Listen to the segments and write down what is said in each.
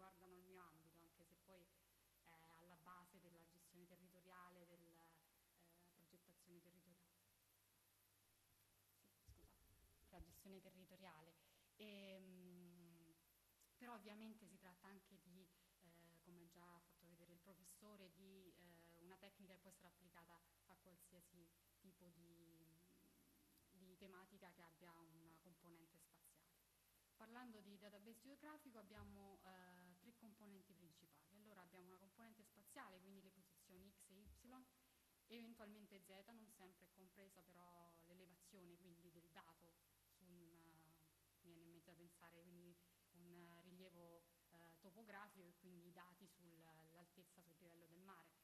riguardano il mio ambito, anche se poi è alla base della gestione territoriale, della eh, progettazione territoriale. Sì, scusate, la gestione territoriale. E, ehm, mh, però ovviamente si tratta anche di eh, come già ha fatto vedere il professore, di eh, una tecnica che può essere applicata a qualsiasi tipo di, di tematica che abbia una componente spaziale. Parlando di database geografico abbiamo eh, componenti principali. Allora abbiamo una componente spaziale, quindi le posizioni x e y, eventualmente z, non sempre compresa però l'elevazione quindi del dato su un, uh, viene in mente da pensare, quindi un uh, rilievo eh, topografico e quindi i dati sull'altezza sul livello del mare.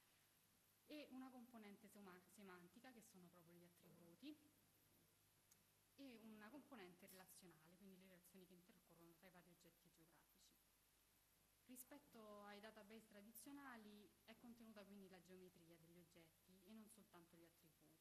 E una componente semantica che sono proprio gli attributi e una componente relazionale, quindi le relazioni che intercorrono tra i vari oggetti geografici. Rispetto ai database tradizionali è contenuta quindi la geometria degli oggetti e non soltanto gli attributi.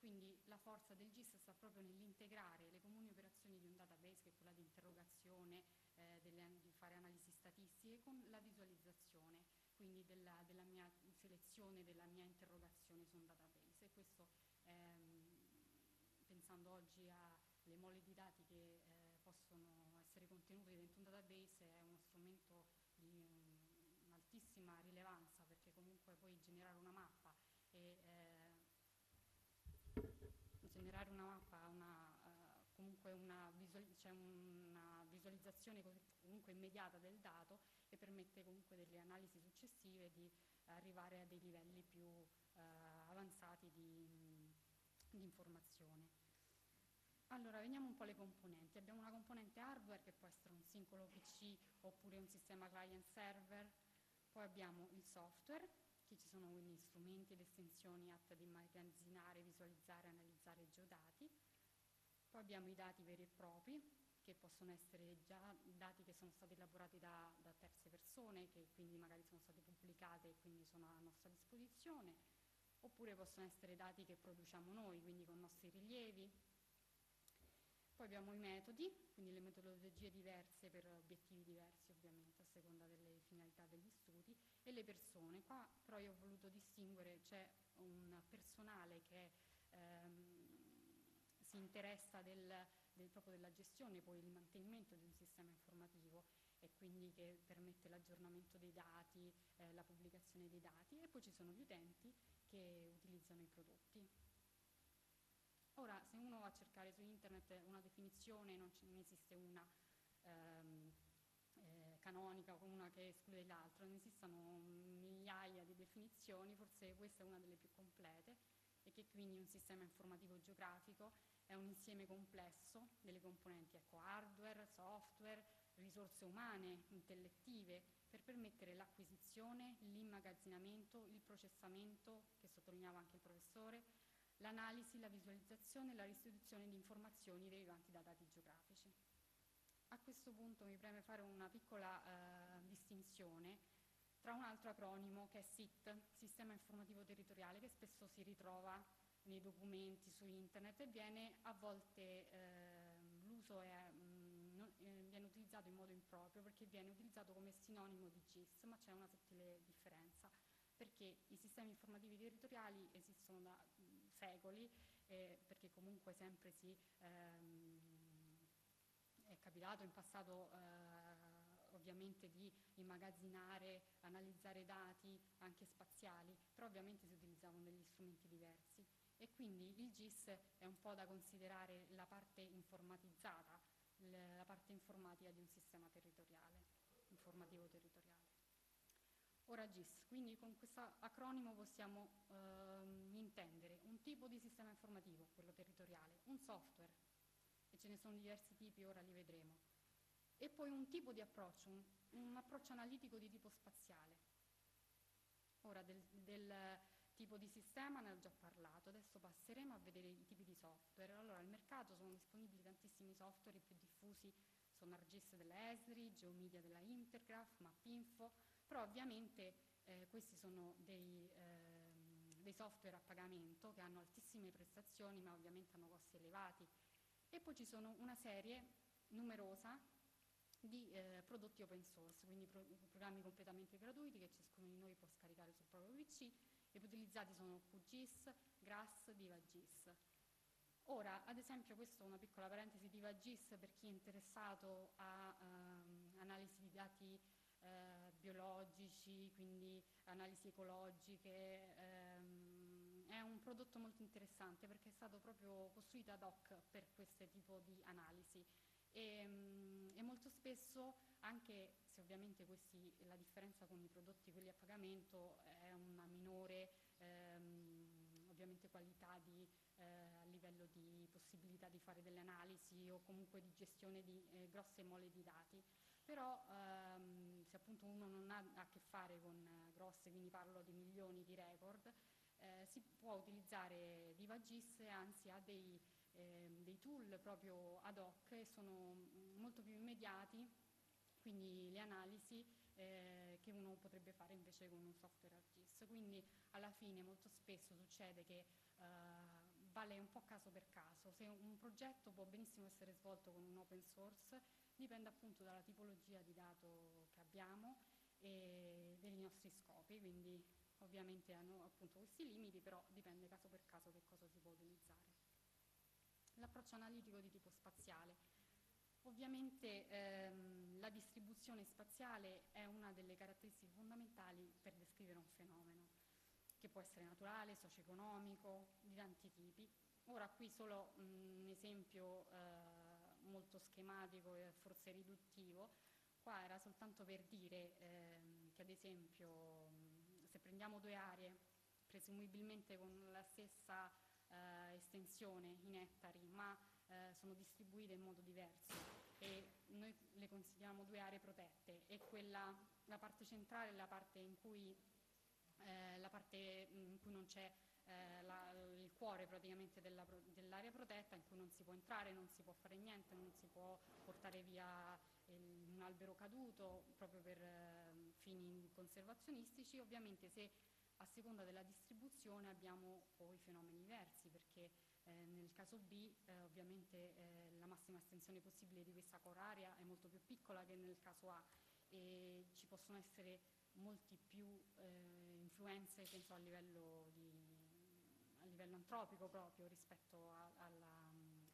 Quindi la forza del GIS sta proprio nell'integrare le comuni operazioni di un database, che è quella di interrogazione, eh, delle, di fare analisi statistiche, con la visualizzazione, quindi della, della, mia selezione, della mia interrogazione su un database. E questo, ehm, pensando oggi alle mole di dati che eh, possono essere contenuti dentro un database, è uno strumento di un'altissima rilevanza, perché comunque poi generare una mappa e eh, generare una mappa, una, uh, comunque una, visual, cioè una, visualizzazione comunque immediata del dato e permette comunque delle analisi successive di arrivare a dei livelli più uh, avanzati di, di, informazione. Allora, veniamo un po' alle componenti. Abbiamo una componente hardware che può essere un singolo PC oppure un sistema client server, poi abbiamo il software che ci sono quindi strumenti ed estensioni atte ad immagazzinare, visualizzare, analizzare i geodati. Poi abbiamo i dati veri e propri, che possono essere già dati che sono stati elaborati da, da terze persone, che quindi magari sono stati pubblicati e quindi sono a nostra disposizione, oppure possono essere dati che produciamo noi, quindi con nostri rilievi, poi abbiamo i metodi, quindi le metodologie diverse per obiettivi diversi ovviamente a seconda delle finalità degli studi e le persone. Qua però io ho voluto distinguere, c'è un personale che ehm, si interessa del, del, proprio della gestione, poi il mantenimento di un sistema informativo e quindi che permette l'aggiornamento dei dati, eh, la pubblicazione dei dati e poi ci sono gli utenti che utilizzano i prodotti. Ora, se uno va a cercare su internet una definizione, non, ce, ne esiste una ehm, eh, canonica o una che esclude l'altra, ne esistono migliaia di definizioni, forse questa è una delle più complete e che quindi un sistema informativo geografico è un insieme complesso delle componenti ecco, hardware, software, risorse umane, intellettive, per permettere l'acquisizione, l'immagazzinamento, il processamento, che sottolineava anche il professore, l'analisi, la visualizzazione e la restituzione di informazioni derivanti da dati geografici. A questo punto mi preme fare una piccola eh, distinzione tra un altro acronimo che è SIT, Sistema Informativo Territoriale, che spesso si ritrova nei documenti su internet e viene a volte eh, l'uso è, mh, mm, non, eh, viene utilizzato in modo improprio perché viene utilizzato come sinonimo di GIS, ma c'è una sottile differenza perché i sistemi informativi territoriali esistono da secoli, eh, perché comunque sempre si ehm, è capitato in passato eh, ovviamente di immagazzinare, analizzare dati anche spaziali, però ovviamente si utilizzavano degli strumenti diversi e quindi il GIS è un po' da considerare la parte informatizzata, la parte informatica di un sistema territoriale, informativo territoriale. Ora GIS, quindi con questo acronimo possiamo ehm, intendere un tipo di sistema informativo, quello territoriale, un software, e ce ne sono diversi tipi, ora li vedremo, e poi un tipo di approccio, un, un approccio analitico di tipo spaziale. Ora del, del tipo di sistema ne ho già parlato, adesso passeremo a vedere i tipi di software. Allora, al mercato sono disponibili tantissimi software, i più diffusi sono ArcGIS della Esri, Geomedia della Intergraph, MapInfo, però ovviamente eh, questi sono dei, eh, dei, software a pagamento che hanno altissime prestazioni ma ovviamente hanno costi elevati e poi ci sono una serie numerosa di eh, prodotti open source, quindi pro programmi completamente gratuiti che ciascuno di noi può scaricare sul proprio PC e utilizzati sono QGIS, GRASS, DivaGIS. Ora, ad esempio, questa è una piccola parentesi di DivaGIS per chi è interessato a um, analisi di dati eh, biologici, quindi analisi ecologiche. Ehm, è un prodotto molto interessante perché è stato proprio costruito ad hoc per questo tipo di analisi. E, um, e, molto spesso, anche se ovviamente questi, la differenza con i prodotti, quelli a pagamento, è una minore ehm, ovviamente qualità di, eh, a livello di possibilità di fare delle analisi o comunque di gestione di eh, grosse mole di dati però ehm, se appunto uno non ha a che fare con eh, grosse, quindi parlo di milioni di record, eh, si può utilizzare DivaGIS e anzi ha dei, eh, dei, tool proprio ad hoc e sono molto più immediati, quindi le analisi eh, che uno potrebbe fare invece con un software ArcGIS. Quindi alla fine molto spesso succede che eh, vale un po' caso per caso, se un progetto può benissimo essere svolto con un open source dipende appunto dalla tipologia di dato che abbiamo e dei nostri scopi, quindi ovviamente hanno appunto questi limiti, però dipende caso per caso che cosa si può utilizzare. L'approccio analitico di tipo spaziale. Ovviamente ehm, la distribuzione spaziale è una delle caratteristiche fondamentali per descrivere un fenomeno, che può essere naturale, socio-economico, di tanti tipi. Ora qui solo mh, un esempio eh, molto schematico e forse riduttivo, qua era soltanto per dire ehm, che ad esempio se prendiamo due aree presumibilmente con la stessa eh, estensione in ettari ma eh, sono distribuite in modo diverso. E noi le consideriamo due aree protette. E quella, la parte centrale è la parte in cui, eh, la parte in cui non c'è eh, la, il cuore praticamente della, dell'area protetta in cui non si può entrare, non si può fare niente, non si può portare via il, un albero caduto proprio per eh, fini conservazionistici. Ovviamente se a seconda della distribuzione abbiamo poi fenomeni diversi perché eh, nel caso B eh, ovviamente eh, la massima estensione possibile di questa core area è molto più piccola che nel caso A e ci possono essere molti più eh, influenze penso a livello di a livello antropico proprio rispetto a, alla,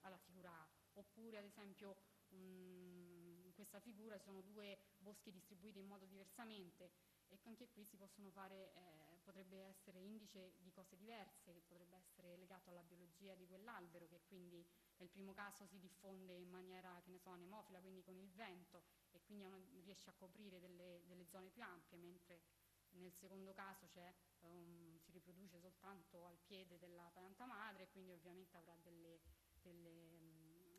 alla, figura A. Oppure ad esempio in questa figura ci sono due boschi distribuiti in modo diversamente e anche qui si possono fare, eh, potrebbe essere indice di cose diverse, che potrebbe essere legato alla biologia di quell'albero che quindi nel primo caso si diffonde in maniera, che ne so, anemofila, quindi con il vento e quindi riesce a coprire delle, delle zone più ampie, mentre nel secondo caso um, si riproduce soltanto al piede della pianta madre e quindi ovviamente avrà delle, delle,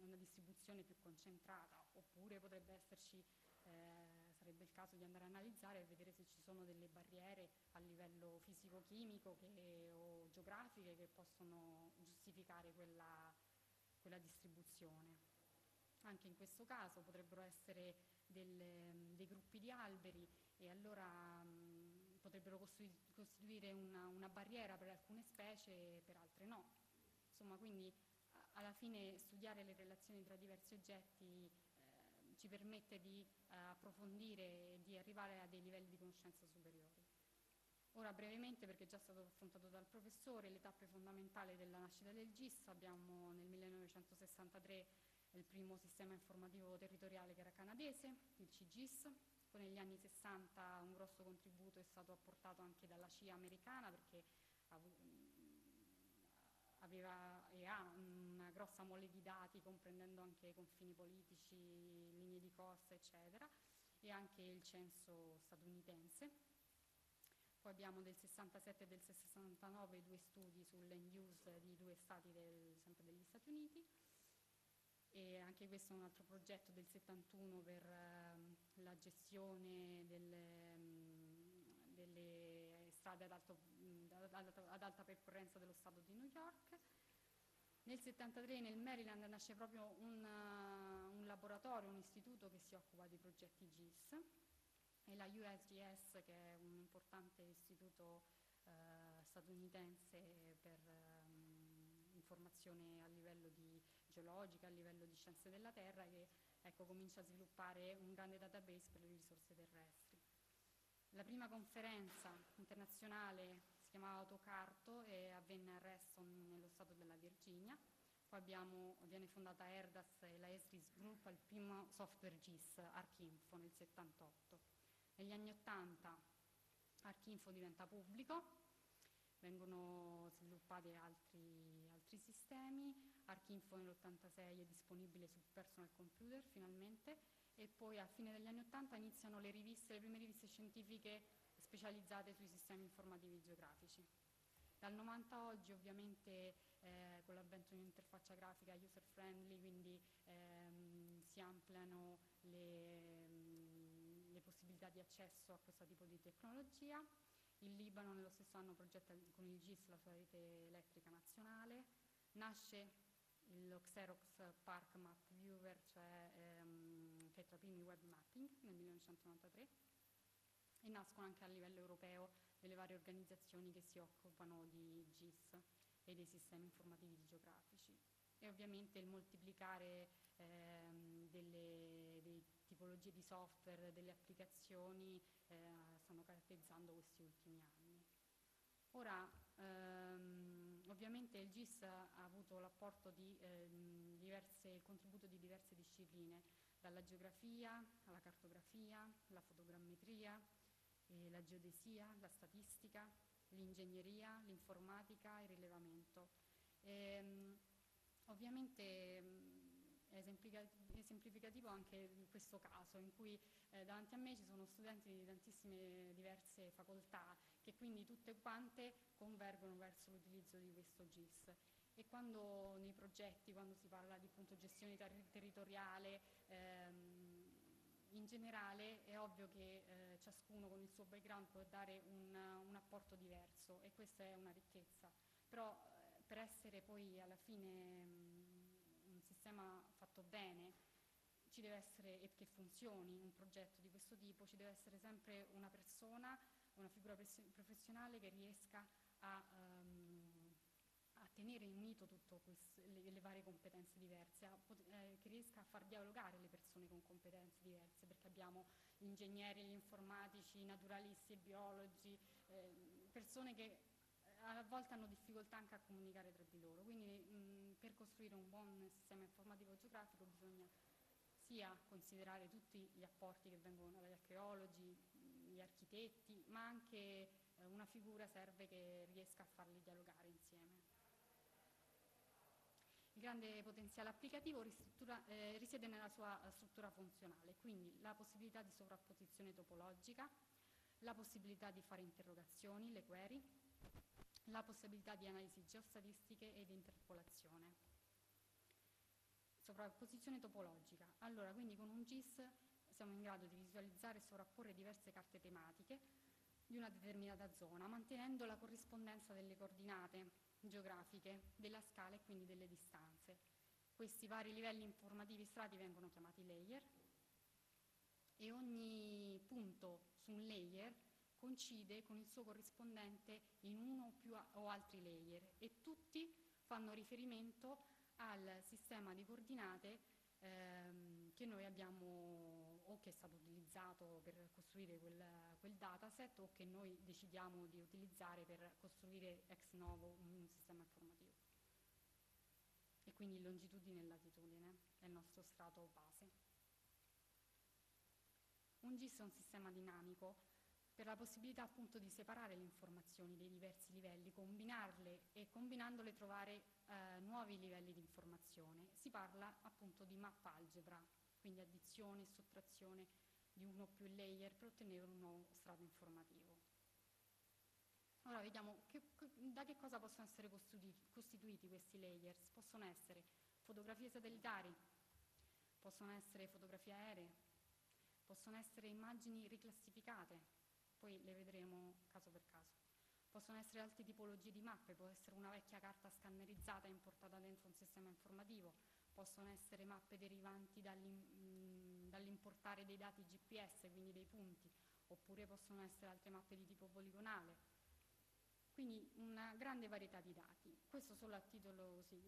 una distribuzione più concentrata, oppure potrebbe esserci, eh, sarebbe il caso di andare a analizzare e vedere se ci sono delle barriere a livello fisico-chimico o geografiche che possono giustificare quella, quella distribuzione. Anche in questo caso potrebbero essere delle, dei gruppi di alberi e allora mh, potrebbero costituire una, una, barriera per alcune specie e per altre no. Insomma, quindi alla fine studiare le relazioni tra diversi oggetti eh, ci permette di eh, approfondire e di arrivare a dei livelli di conoscenza superiori. Ora brevemente, perché è già stato affrontato dal professore, le tappe fondamentali della nascita del GIS, abbiamo nel 1963 il primo sistema informativo territoriale che era canadese, il CGIS, poi negli anni 60 un grosso contributo è stato apportato anche dalla CIA americana perché aveva e ha una grossa mole di dati comprendendo anche confini politici, linee di costa eccetera e anche il censo statunitense. Poi abbiamo del 67 e del 69 due studi sul land use di due stati del, sempre degli Stati Uniti e anche questo è un altro progetto del 71 per ehm, la gestione delle, mh, delle strade ad, alto, ad, ad, alta percorrenza dello Stato di New York. Nel 73 nel Maryland nasce proprio un, uh, un laboratorio, un istituto che si occupa di progetti GIS e la USGS che è un importante istituto eh, statunitense per um, informazione a livello di geologica, a livello di scienze della Terra che ecco, comincia a sviluppare un grande database per le risorse terrestri. La prima conferenza internazionale chiamava Autocarto e avvenne a Reston nello stato della Virginia. Poi abbiamo, viene fondata ERDAS e la ESRIS Group al primo software GIS, Archinfo, nel 78. Negli anni 80 Archinfo diventa pubblico, vengono sviluppati altri, altri sistemi, Archinfo nell'86 è disponibile sul personal computer finalmente e poi a fine degli anni 80 iniziano le riviste, le prime riviste scientifiche specializzate sui sistemi informativi geografici. Dal 90 a oggi ovviamente eh, con l'avvento di un'interfaccia grafica user friendly, quindi ehm, si ampliano le, le possibilità di accesso a questo tipo di tecnologia. Il Libano nello stesso anno progetta con il GIS la sua rete elettrica nazionale, nasce lo Xerox Park Map Viewer, cioè ehm, che tra i primi web mapping nel 1993 e nascono anche a livello europeo delle varie organizzazioni che si occupano di GIS e dei sistemi informativi geografici. E ovviamente il moltiplicare ehm, delle, delle, tipologie di software, delle applicazioni eh, stanno caratterizzando questi ultimi anni. Ora, ehm, ovviamente il GIS ha avuto l'apporto di ehm, diverse, il contributo di diverse discipline, dalla geografia alla cartografia, la fotogrammetria, eh, la geodesia, la statistica, l'ingegneria, l'informatica, il rilevamento. E, ehm, ovviamente mh, è esemplificativo anche questo caso, in cui eh, davanti a me ci sono studenti di tantissime diverse facoltà che quindi tutte quante convergono verso l'utilizzo di questo GIS. E quando nei progetti, quando si parla di appunto, gestione ter- territoriale, ehm, in generale è ovvio che eh, ciascuno con il suo background può dare un, un, apporto diverso e questa è una ricchezza, però eh, per essere poi alla fine mh, un sistema fatto bene ci deve essere, e che funzioni un progetto di questo tipo, ci deve essere sempre una persona, una figura professionale che riesca a... A tenere unito tutte le, le, varie competenze diverse, a, eh, che riesca a far dialogare le persone con competenze diverse, perché abbiamo gli ingegneri, gli informatici, naturalisti e biologi, eh, persone che eh, a volte hanno difficoltà anche a comunicare tra di loro, quindi mh, per costruire un buon sistema informativo geografico bisogna sia considerare tutti gli apporti che vengono dagli archeologi, gli architetti, ma anche eh, una figura serve che riesca a farli dialogare insieme. Grande potenziale applicativo eh, risiede nella sua eh, struttura funzionale, quindi la possibilità di sovrapposizione topologica, la possibilità di fare interrogazioni, le query, la possibilità di analisi geostatistiche e di interpolazione. Sovrapposizione topologica. Allora, quindi con un GIS siamo in grado di visualizzare e sovrapporre diverse carte tematiche di una determinata zona, mantenendo la corrispondenza delle coordinate geografiche della scala e quindi delle distanze. Questi vari livelli informativi strati vengono chiamati layer e ogni punto su un layer coincide con il suo corrispondente in uno o più o altri layer e tutti fanno riferimento al sistema di coordinate ehm, che noi abbiamo o che è stato utilizzato per costruire quel, quel, dataset o che noi decidiamo di utilizzare per costruire ex novo un sistema informativo. E quindi longitudine e latitudine è il nostro strato base. Un GIS è un sistema dinamico per la possibilità appunto di separare le informazioni dei diversi livelli, combinarle e combinandole trovare eh, nuovi livelli di informazione. Si parla appunto di map algebra, quindi addizione e sottrazione di uno o più layer per ottenere un nuovo strato informativo. Ora vediamo che, da che cosa possono essere costituiti, costituiti questi layers. Possono essere fotografie satellitari, possono essere fotografie aeree, possono essere immagini riclassificate, poi le vedremo caso per caso. Possono essere altre tipologie di mappe, può essere una vecchia carta scannerizzata importata dentro un sistema informativo, possono essere mappe derivanti dall'importare dei dati GPS, quindi dei punti, oppure possono essere altre mappe di tipo poligonale. Quindi una grande varietà di dati. Questo solo a titolo sì,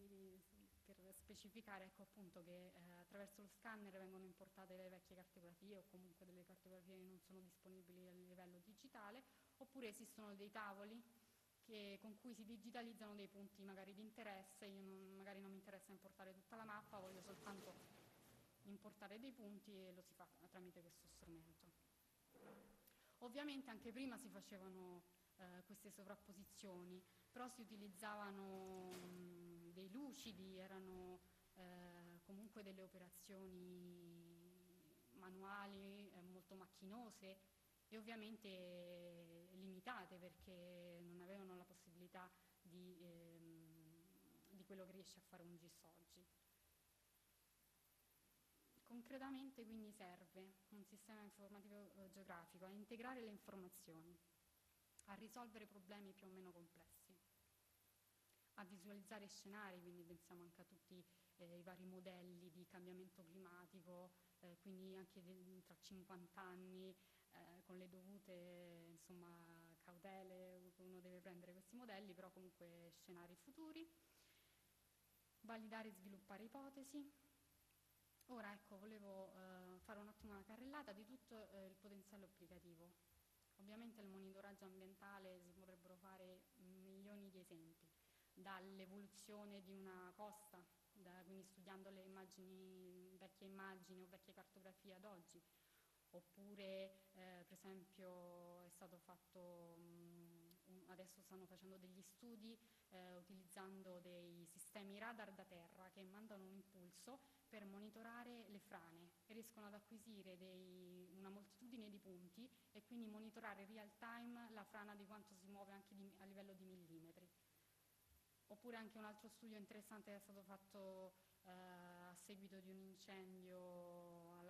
per specificare ecco, che eh, attraverso lo scanner vengono importate le vecchie cartografie o comunque delle cartografie che non sono disponibili a livello digitale, oppure esistono dei tavoli che, con cui si digitalizzano dei punti magari di interesse, io non, magari non mi interessa importare tutta la mappa, voglio soltanto importare dei punti e lo si fa tramite questo strumento. Ovviamente anche prima si facevano eh, queste sovrapposizioni, però si utilizzavano mh, dei lucidi, erano eh, comunque delle operazioni manuali eh, molto macchinose e ovviamente limitate perché non avevano la possibilità di, ehm, di quello che riesce a fare un GIS oggi. Concretamente quindi serve un sistema informativo eh, geografico a integrare le informazioni, a risolvere problemi più o meno complessi, a visualizzare scenari, quindi pensiamo anche a tutti eh, i vari modelli di cambiamento climatico, eh, quindi anche de- tra 50 anni eh, con le dovute insomma, cautele uno deve prendere questi modelli, però comunque scenari futuri, validare e sviluppare ipotesi. Ora ecco, volevo eh, fare un attimo una carrellata di tutto eh, il potenziale applicativo. Ovviamente il monitoraggio ambientale si potrebbero fare milioni di esempi, dall'evoluzione di una costa, da, quindi studiando le immagini, vecchie immagini o vecchie cartografie ad oggi, oppure eh, per esempio è stato fatto, mh, un, adesso stanno facendo degli studi eh, utilizzando dei sistemi radar da terra che mandano un impulso per monitorare le frane e riescono ad acquisire dei, una moltitudine di punti e quindi monitorare real time la frana di quanto si muove anche di, a livello di millimetri. Oppure anche un altro studio interessante è stato fatto eh, a seguito di un incendio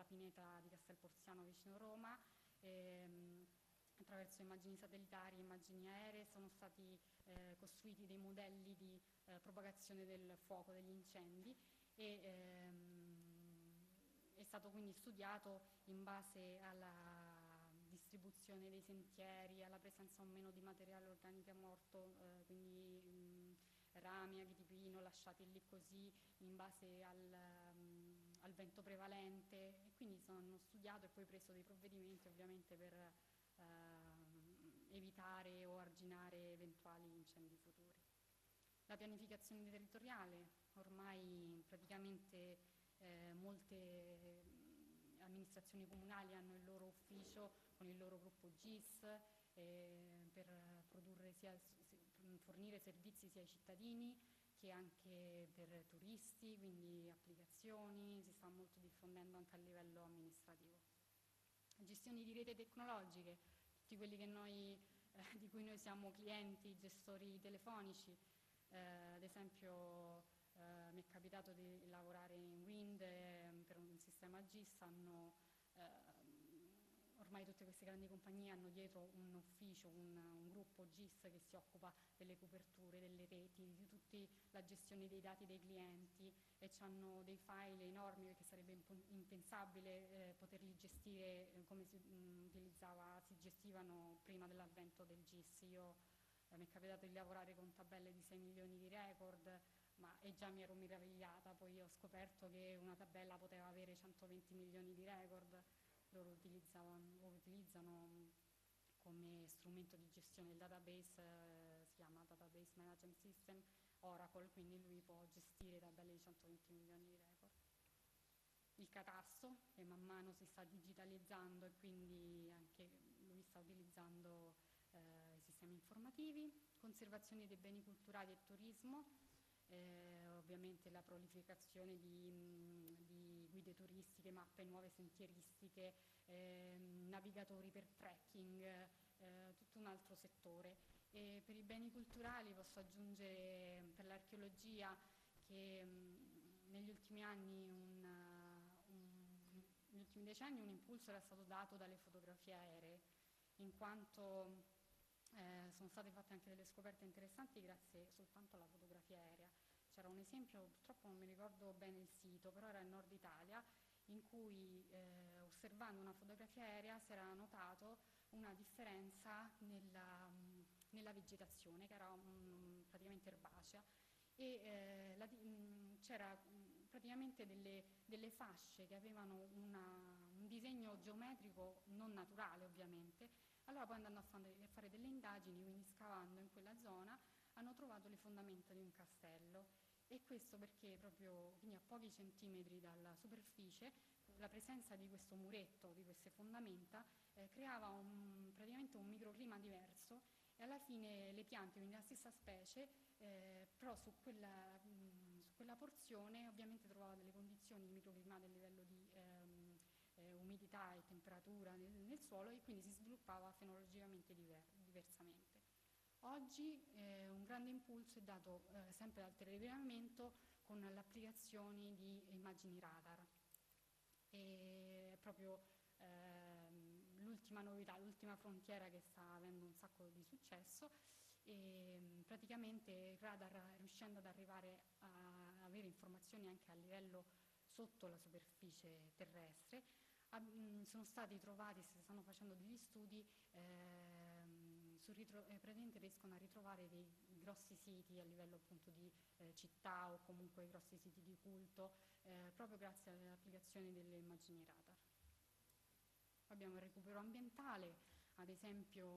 pineta di Castelporziano vicino Roma. Ehm, attraverso immagini satellitari e immagini aeree sono stati eh, costruiti dei modelli di eh, propagazione del fuoco, degli incendi e ehm, è stato quindi studiato in base alla distribuzione dei sentieri, alla presenza o meno di materiale organico morto, eh, quindi mh, rami, aghi di pino lasciati lì così in base al, al, vento prevalente e quindi hanno studiato e poi preso dei provvedimenti ovviamente per uh, evitare o arginare eventuali incendi futuri. La pianificazione territoriale, ormai praticamente eh, molte amministrazioni comunali hanno il loro ufficio con il loro gruppo GIS eh, per sia fornire servizi sia ai cittadini che anche per turisti, quindi applicazioni, si sta molto diffondendo anche a livello amministrativo. Gestioni di rete tecnologiche, tutti quelli noi, eh, di cui noi siamo clienti, gestori telefonici, eh, ad esempio eh, mi è capitato di lavorare in Wind eh, per un sistema GIS, hanno eh, ormai tutte queste grandi compagnie hanno dietro un ufficio, un, un, gruppo GIS che si occupa delle coperture, delle reti, di tutta la gestione dei dati dei clienti e hanno dei file enormi perché sarebbe impensabile eh, poterli gestire eh, come si, mh, si gestivano prima dell'avvento del GIS. Io eh, mi è capitato di lavorare con tabelle di 6 milioni di record, ma e già mi ero meravigliata, poi ho scoperto che una tabella poteva avere 120 milioni di record loro utilizzano come strumento di gestione del database, eh, si chiama Database Management System, Oracle, quindi lui può gestire tabelle di 120 milioni di record. Il catasto, che man mano si sta digitalizzando e quindi anche lui sta utilizzando eh, i sistemi informativi, conservazione dei beni culturali e turismo, eh, ovviamente la prolificazione di, mh, di, guide turistiche, mappe nuove sentieristiche, eh, navigatori per trekking, eh, tutto un altro settore. E per i beni culturali posso aggiungere per l'archeologia che mh, negli ultimi anni un, un, negli ultimi decenni un impulso era stato dato dalle fotografie aeree, in quanto eh, sono state fatte anche delle scoperte interessanti grazie soltanto alla fotografia aerea. C'era un esempio, purtroppo non mi ricordo bene il sito, però era in nord Italia, in cui eh, osservando una fotografia aerea si era notato una differenza nella, nella vegetazione che era um, praticamente erbacea e eh, c'era praticamente delle, delle, fasce che avevano una, un disegno geometrico non naturale ovviamente. Allora poi andando a fare delle indagini, quindi scavando in quella zona, hanno trovato le fondamenta di un castello e questo perché proprio quindi a pochi centimetri dalla superficie la presenza di questo muretto, di queste fondamenta, eh, creava un, praticamente un microclima diverso e alla fine le piante, quindi la stessa specie, eh, però su quella, mh, su quella, porzione ovviamente trovava delle condizioni di microclimate a livello di ehm, eh, umidità e temperatura nel, nel, suolo e quindi si sviluppava fenologicamente diver diversamente. Oggi eh, un grande impulso è dato eh, sempre dal telerilevamento con le applicazioni di immagini radar. E proprio ehm, l'ultima novità, l'ultima frontiera che sta avendo un sacco di successo e praticamente il radar riuscendo ad arrivare a avere informazioni anche a livello sotto la superficie terrestre, sono stati trovati, si stanno facendo degli studi ehm, eh, praticamente riescono a ritrovare dei grossi siti a livello appunto di eh, città o comunque grossi siti di culto eh, proprio grazie alle applicazioni delle immagini radar. Abbiamo il recupero ambientale, ad esempio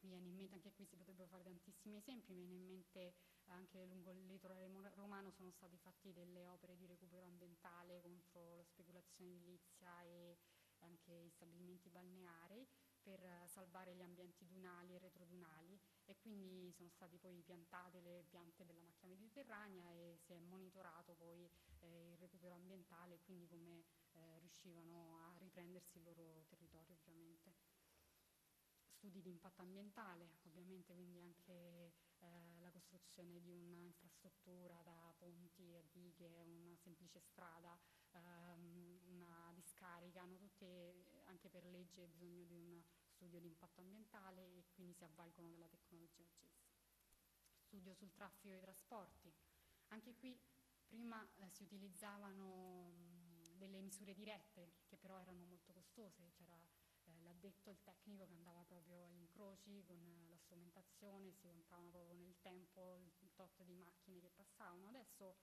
mi viene in mente, anche qui si potrebbero fare tantissimi esempi, mi viene in mente anche lungo il litorale romano sono stati fatti delle opere di recupero ambientale contro la speculazione edilizia e anche i stabilimenti balneari per salvare gli ambienti dunali e retrodunali e quindi sono state poi piantate le piante della macchia mediterranea e si è monitorato poi eh, il recupero ambientale e quindi come eh, riuscivano a riprendersi il loro territorio ovviamente. Studi di impatto ambientale, ovviamente quindi anche eh, la costruzione di un'infrastruttura da ponti a dighe, una semplice strada, ehm, una discarica, hanno tutte anche per legge bisogno di un studio di impatto ambientale e quindi si avvalgono della tecnologia GIS. Studio sul traffico e i trasporti. Anche qui prima eh, si utilizzavano mh, delle misure dirette che però erano molto costose, c'era eh, l'addetto, il tecnico che andava proprio agli incroci con la strumentazione, si contavano proprio nel tempo il tot di macchine che passavano. Adesso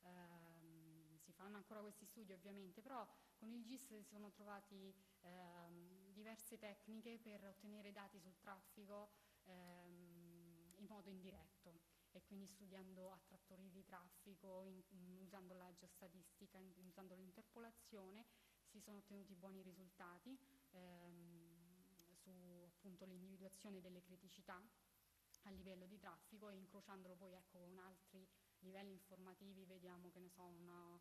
ehm, si fanno ancora questi studi ovviamente, però con il GIS si sono trovati ehm, diverse tecniche per ottenere dati sul traffico ehm, in modo indiretto e quindi studiando attrattori di traffico, in, usando la geostatistica, in, usando l'interpolazione, si sono ottenuti buoni risultati ehm, su appunto l'individuazione delle criticità a livello di traffico e incrociandolo poi ecco, con altri livelli informativi vediamo che ne so, una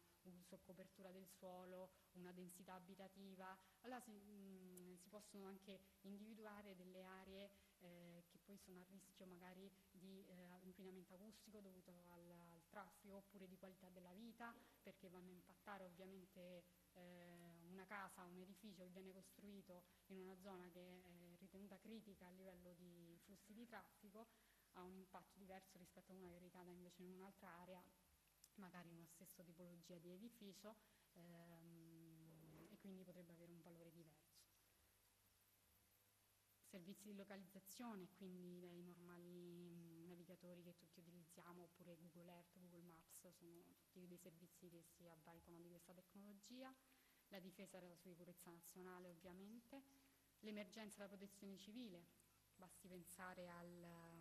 e copertura del suolo, una densità abitativa, allora si, mh, si possono anche individuare delle aree eh, che poi sono a rischio magari di eh, inquinamento acustico dovuto al, al, traffico oppure di qualità della vita perché vanno a impattare ovviamente eh, una casa, un edificio che viene costruito in una zona che è ritenuta critica a livello di flussi di traffico ha un impatto diverso rispetto a una che invece in un'altra area, magari in una stessa tipologia di edificio ehm, e quindi potrebbe avere un valore diverso. Servizi di localizzazione, quindi dai normali navigatori che tutti utilizziamo, oppure Google Earth, Google Maps, sono tutti dei servizi che si avvalgono di questa tecnologia. La difesa della sicurezza nazionale ovviamente, l'emergenza della protezione civile, basti pensare al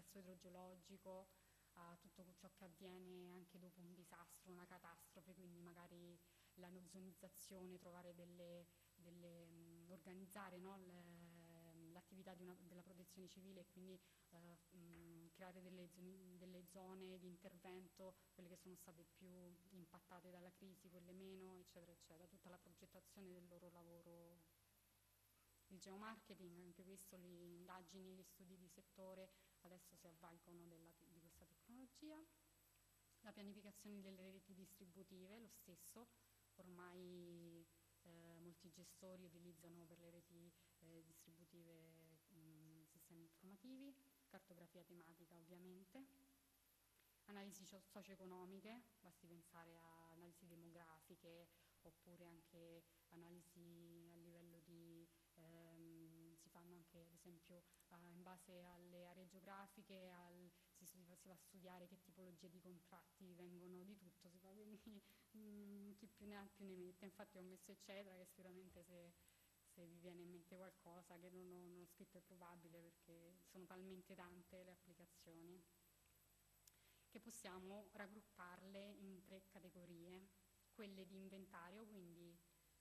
dissesto idrogeologico, a tutto ciò che avviene anche dopo un disastro, una catastrofe, quindi magari la nozonizzazione, trovare delle, delle um, organizzare no, l'attività della protezione civile e quindi eh, mh, creare delle, delle, zone di intervento, quelle che sono state più impattate dalla crisi, quelle meno, eccetera, eccetera, tutta la progettazione del loro lavoro. Il geomarketing, anche questo, le indagini, gli studi di settore adesso si avvalgono della, di questa tecnologia. La pianificazione delle reti distributive, lo stesso, ormai eh, molti gestori utilizzano per le reti eh, distributive mh, sistemi informativi, cartografia tematica ovviamente, analisi socio-economiche, basti pensare a analisi demografiche oppure anche analisi a fanno anche ad esempio uh, in base alle aree geografiche, al, si, si, va a studiare che tipologie di contratti vengono di tutto, si fa quindi mm, chi più ne ha più ne mette. Infatti ho messo eccetera che sicuramente se, se vi viene in mente qualcosa che non ho, non ho scritto è probabile perché sono talmente tante le applicazioni che possiamo raggrupparle in tre categorie, quelle di inventario, quindi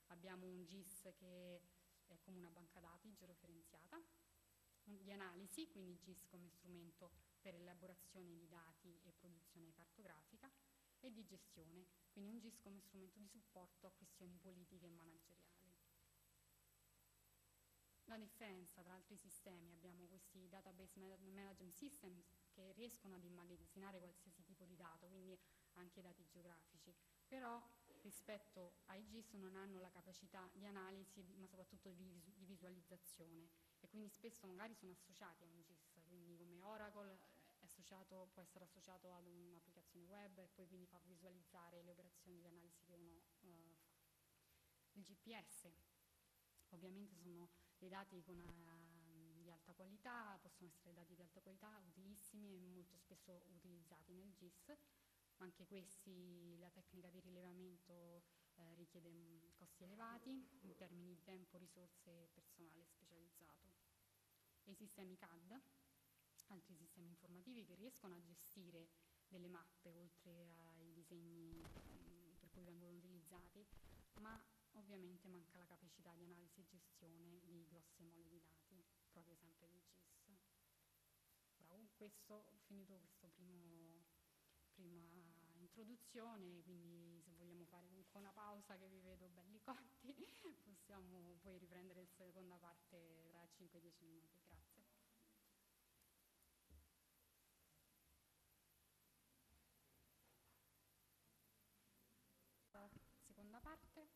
abbiamo un GIS che è come una banca dati georeferenziata, di analisi, quindi GIS come strumento per elaborazione di dati e produzione cartografica, e di gestione, quindi un GIS come strumento di supporto a questioni politiche e manageriali. La differenza tra altri sistemi, abbiamo questi database management systems che riescono ad immagazzinare qualsiasi tipo di dato, quindi anche dati geografici, però rispetto ai GIS non hanno la capacità di analisi ma soprattutto di, visualizzazione. E quindi spesso magari sono associati a un GIS, quindi come Oracle può essere associato ad un'applicazione web e poi quindi fa visualizzare le operazioni di analisi che uno uh, fa. Il GPS ovviamente sono dei dati con, uh, di alta qualità, possono essere dati di alta qualità, utilissimi e molto spesso utilizzati nel GIS, ma anche questi la tecnica di rilevamento eh, richiede mm, costi elevati in termini di tempo, risorse e personale specializzato. E i sistemi CAD, altri sistemi informativi che riescono a gestire delle mappe oltre ai disegni mm, per cui vengono utilizzati, ma ovviamente manca la capacità di analisi e gestione di grosse mole di dati, proprio sempre del GIS. Ora, con questo ho finito questo primo, prima introduzione, quindi se vogliamo fare comunque una pausa che vi vedo belli cotti, possiamo poi riprendere la seconda parte tra 5-10 minuti. Grazie. Seconda parte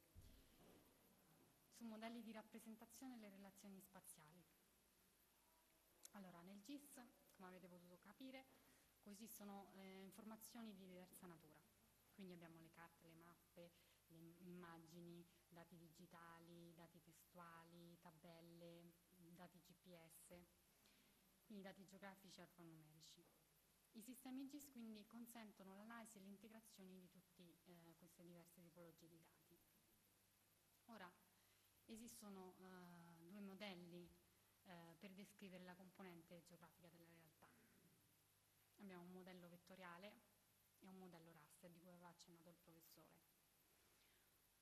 su modelli di rappresentazione e le relazioni spaziali. Allora, nel GIS, come avete potuto capire, coesistono eh, informazioni di diversa natura. Quindi abbiamo le carte, le mappe, le immagini, dati digitali, dati testuali, tabelle, dati GPS, quindi dati geografici e alfanumerici. I sistemi GIS quindi consentono l'analisi e l'integrazione di tutte eh, queste diverse tipologie di dati. Ora, esistono eh, due modelli eh, per descrivere la componente geografica della realtà. Abbiamo un modello vettoriale e un modello raster di cui aveva accennato il professore.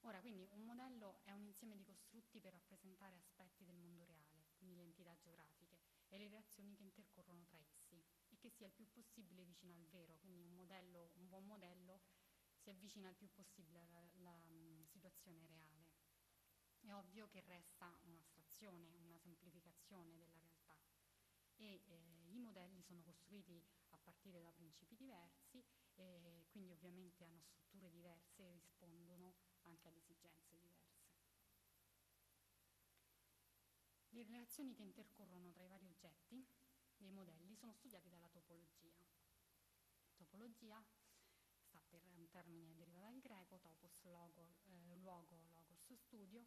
Ora, quindi un modello è un insieme di costrutti per rappresentare aspetti del mondo reale, quindi le entità geografiche e le reazioni che intercorrono tra essi e che sia il più possibile vicino al vero, quindi un, modello, un buon modello si avvicina il più possibile alla um, situazione reale. È ovvio che resta un'astrazione, una semplificazione della realtà e eh, i modelli sono costruiti a partire da principi diversi e quindi ovviamente hanno strutture diverse e rispondono anche ad esigenze diverse. Le relazioni che intercorrono tra i vari oggetti dei modelli sono studiate dalla topologia. Topologia sta per un termine deriva dal greco, topos, logo, eh, luogo, logos, studio,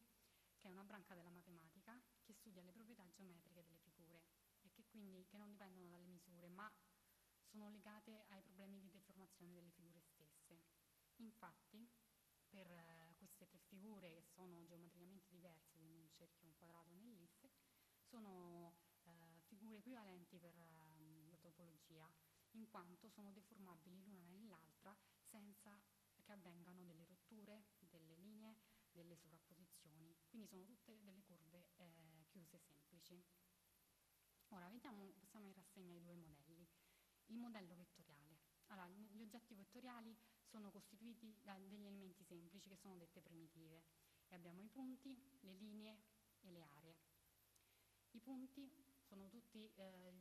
che è una branca della matematica che studia le proprietà geometriche delle figure e che quindi che non dipendono dalle misure, ma sono legate ai problemi di deformazione delle figure stesse. Infatti, per eh, queste tre figure che sono geometricamente diverse, quindi un cerchio, un quadrato e un'ellisse, sono eh, figure equivalenti per eh, la topologia, in quanto sono deformabili l'una nell'altra senza che avvengano delle rotture, delle linee, delle sovrapposizioni. Quindi sono tutte delle curve eh, chiuse semplici. Ora vediamo, passiamo in rassegna i due modelli. Il modello vettoriale. Allora, gli oggetti vettoriali sono costituiti da degli elementi semplici che sono dette primitive e abbiamo i punti, le linee e le aree. I punti tutti, eh,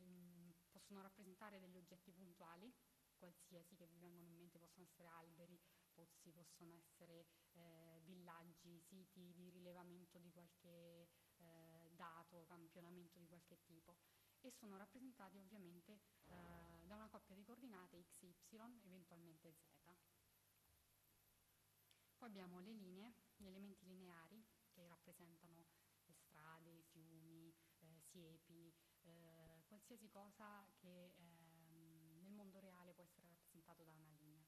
possono rappresentare degli oggetti puntuali, qualsiasi che vi vengono in mente, possono essere alberi, pozzi, possono essere eh, villaggi, siti di rilevamento di qualche eh, dato, campionamento di qualche tipo e sono rappresentati ovviamente eh, da una coppia di coordinate x, y, eventualmente z. Poi abbiamo le linee, gli elementi lineari che rappresentano le strade, i fiumi, eh, siepi, eh, qualsiasi cosa che ehm, nel mondo reale può essere rappresentato da una linea.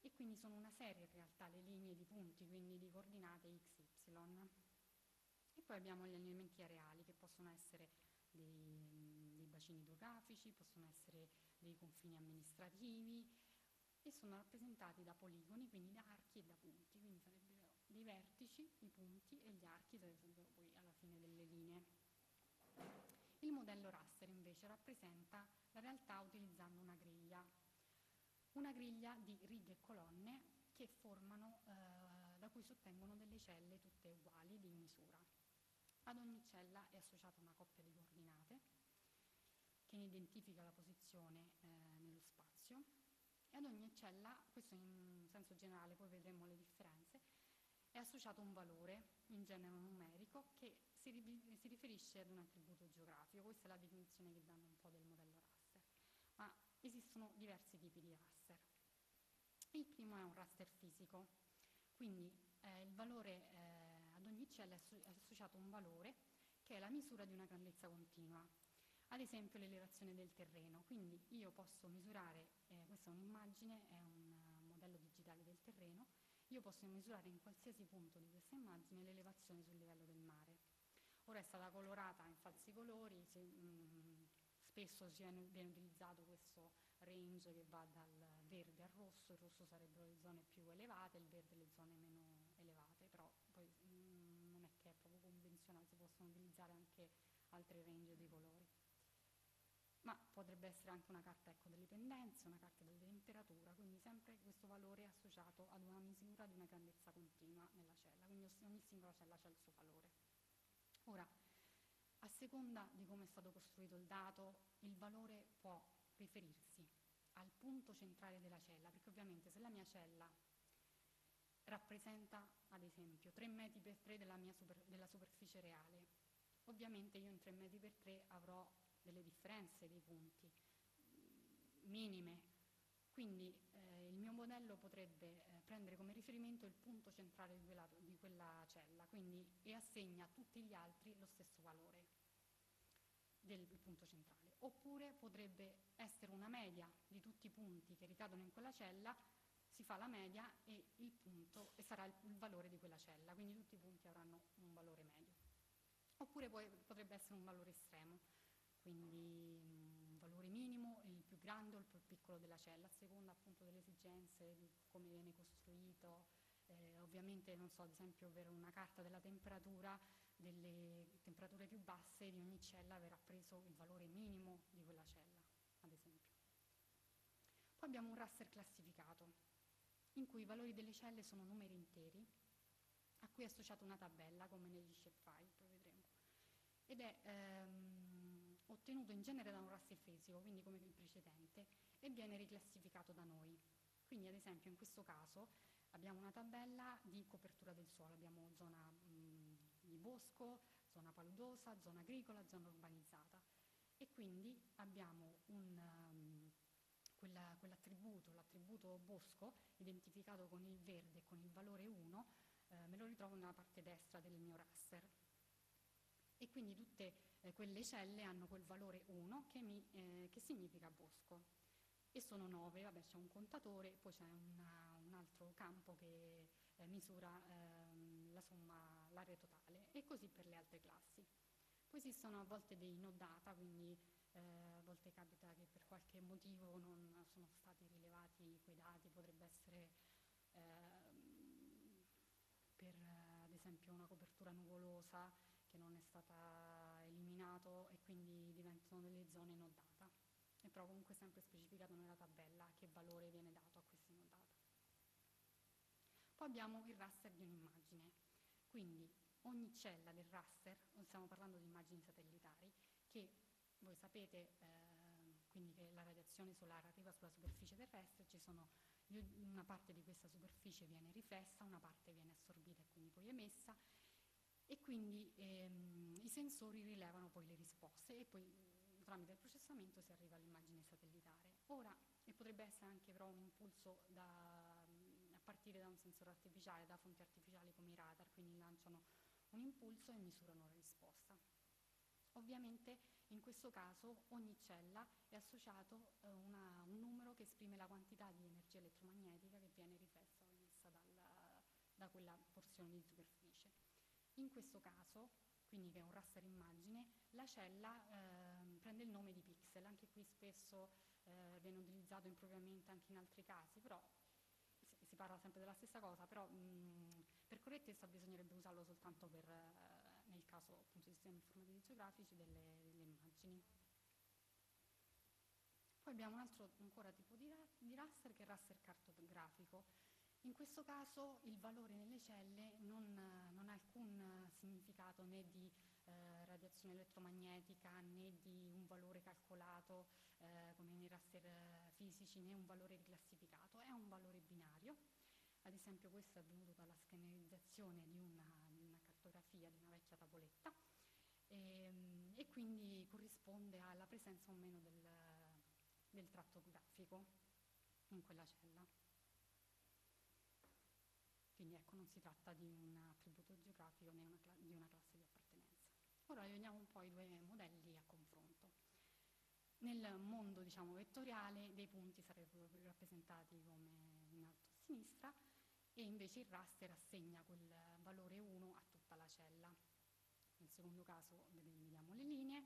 E quindi sono una serie in realtà le linee di punti, quindi di coordinate x, y. E poi abbiamo gli elementi areali che possono essere dei, dei bacini idrografici, possono essere dei confini amministrativi e sono rappresentati da poligoni, quindi da archi e da punti, quindi sarebbero dei vertici, i punti e gli archi sarebbero poi alla fine delle linee. Il modello raster invece rappresenta la realtà utilizzando una griglia, una griglia di righe e colonne che formano, eh, da cui si ottengono delle celle tutte uguali di misura. Ad ogni cella è associata una coppia di coordinate che ne identifica la posizione eh, nello spazio e ad ogni cella, questo in senso generale, poi vedremo le differenze, è associato un valore, in genere numerico, che si, ri- si, riferisce ad un attributo geografico. Questa è la definizione che danno un po' del modello raster. Ma esistono diversi tipi di raster. Il primo è un raster fisico, quindi eh, il valore eh, ad ogni cella è associato un valore che è la misura di una grandezza continua. Ad esempio l'elevazione del terreno, quindi io posso misurare, eh, questa è un'immagine, è un modello digitale del terreno, io posso misurare in qualsiasi punto di questa immagine l'elevazione sul livello del mare. Ora è stata colorata in falsi colori, se, mh, mm, spesso viene, utilizzato questo range che va dal verde al rosso, il rosso sarebbero le zone più elevate, il verde le zone meno elevate, però poi mh, mm, non è che è proprio convenzionale, si possono utilizzare anche altri range di colori ma potrebbe essere anche una carta ecco, delle pendenze, una carta della temperatura, quindi sempre questo valore è associato ad una misura di una grandezza continua nella cella, quindi ogni singola cella ha il suo valore. Ora, a seconda di come è stato costruito il dato, il valore può riferirsi al punto centrale della cella, perché ovviamente se la mia cella rappresenta ad esempio 3 metri per 3 della, super, della superficie reale, ovviamente io in 3 metri per 3 avrò delle differenze dei punti minime. Quindi eh, il mio modello potrebbe eh, prendere come riferimento il punto centrale di quella, di quella cella quindi, e assegna a tutti gli altri lo stesso valore del punto centrale. Oppure potrebbe essere una media di tutti i punti che ricadono in quella cella, si fa la media e il punto e sarà il, il valore di quella cella, quindi tutti i punti avranno un valore medio. Oppure poi, potrebbe essere un valore estremo quindi un valore minimo, il più grande o il più piccolo della cella, a seconda appunto delle esigenze, di come viene costruito. Eh, ovviamente, non so, ad esempio per una carta della temperatura, delle temperature più basse di ogni cella verrà preso il valore minimo di quella cella, ad esempio. Poi abbiamo un raster classificato, in cui i valori delle celle sono numeri interi, a cui è associata una tabella, come negli shapefile, poi vedremo. Ed è ehm, ottenuto in genere da un raster fisico, quindi come il precedente, e viene riclassificato da noi. Quindi ad esempio in questo caso abbiamo una tabella di copertura del suolo, abbiamo zona mh, di bosco, zona paludosa, zona agricola, zona urbanizzata e quindi abbiamo um, quella, quell'attributo, bosco, identificato con il verde e con il valore 1, eh, me lo ritrovo nella parte destra del mio raster e quindi tutte eh, quelle celle hanno quel valore 1 che, mi, eh, che significa bosco e sono 9, vabbè c'è un contatore, poi c'è un altro campo che eh, misura ehm, la somma, l'area totale e così per le altre classi. Poi esistono a volte dei no data, quindi eh, a volte capita che per qualche motivo non sono stati rilevati quei dati, potrebbe essere ehm, per ad esempio una copertura nuvolosa che non è stata eliminato e quindi diventano delle zone non data. È però comunque sempre specificato nella tabella che valore viene dato a queste non data. Poi abbiamo il raster di un'immagine, quindi ogni cella del raster, stiamo parlando di immagini satellitari, che voi sapete eh, quindi che la radiazione solare arriva sulla superficie terrestre, sono, una parte di questa superficie viene riflessa, una parte viene assorbita e quindi poi emessa e quindi ehm, i sensori rilevano poi le risposte e poi tramite il processamento si arriva all'immagine satellitare. Ora, e potrebbe essere anche però un impulso da, a partire da un sensore artificiale, da fonti artificiali come i radar, quindi lanciano un impulso e misurano la risposta. Ovviamente in questo caso ogni cella è associato eh, un numero che esprime la quantità di energia elettromagnetica che viene riflessa o emessa da quella porzione di superficie. In questo caso, quindi che è un raster immagine, la cella eh, prende il nome di pixel, anche qui spesso eh, viene utilizzato impropriamente anche in altri casi, però si parla sempre della stessa cosa, però mh, per correttezza bisognerebbe usarlo soltanto per, eh, nel caso appunto, di sistemi informativi geografici delle, delle, immagini. Poi abbiamo un altro ancora tipo di, di raster che è il raster cartografico. In questo caso il valore nelle celle non, non ha alcun significato né di eh, radiazione elettromagnetica né di un valore calcolato eh, come nei raster fisici né un valore riclassificato, è un valore binario. Ad esempio questo è avvenuto dalla scannerizzazione di una, una cartografia di una vecchia tavoletta e, ehm, e, quindi corrisponde alla presenza o meno del, del tratto grafico in quella cella. Quindi ecco, non si tratta di un attributo geografico né una di una classe di appartenenza. Ora vediamo un po' i due modelli a confronto. Nel mondo diciamo, vettoriale dei punti sarebbero rappresentati come in alto a sinistra e invece il raster assegna quel valore 1 a tutta la cella. Secondo caso vediamo le linee,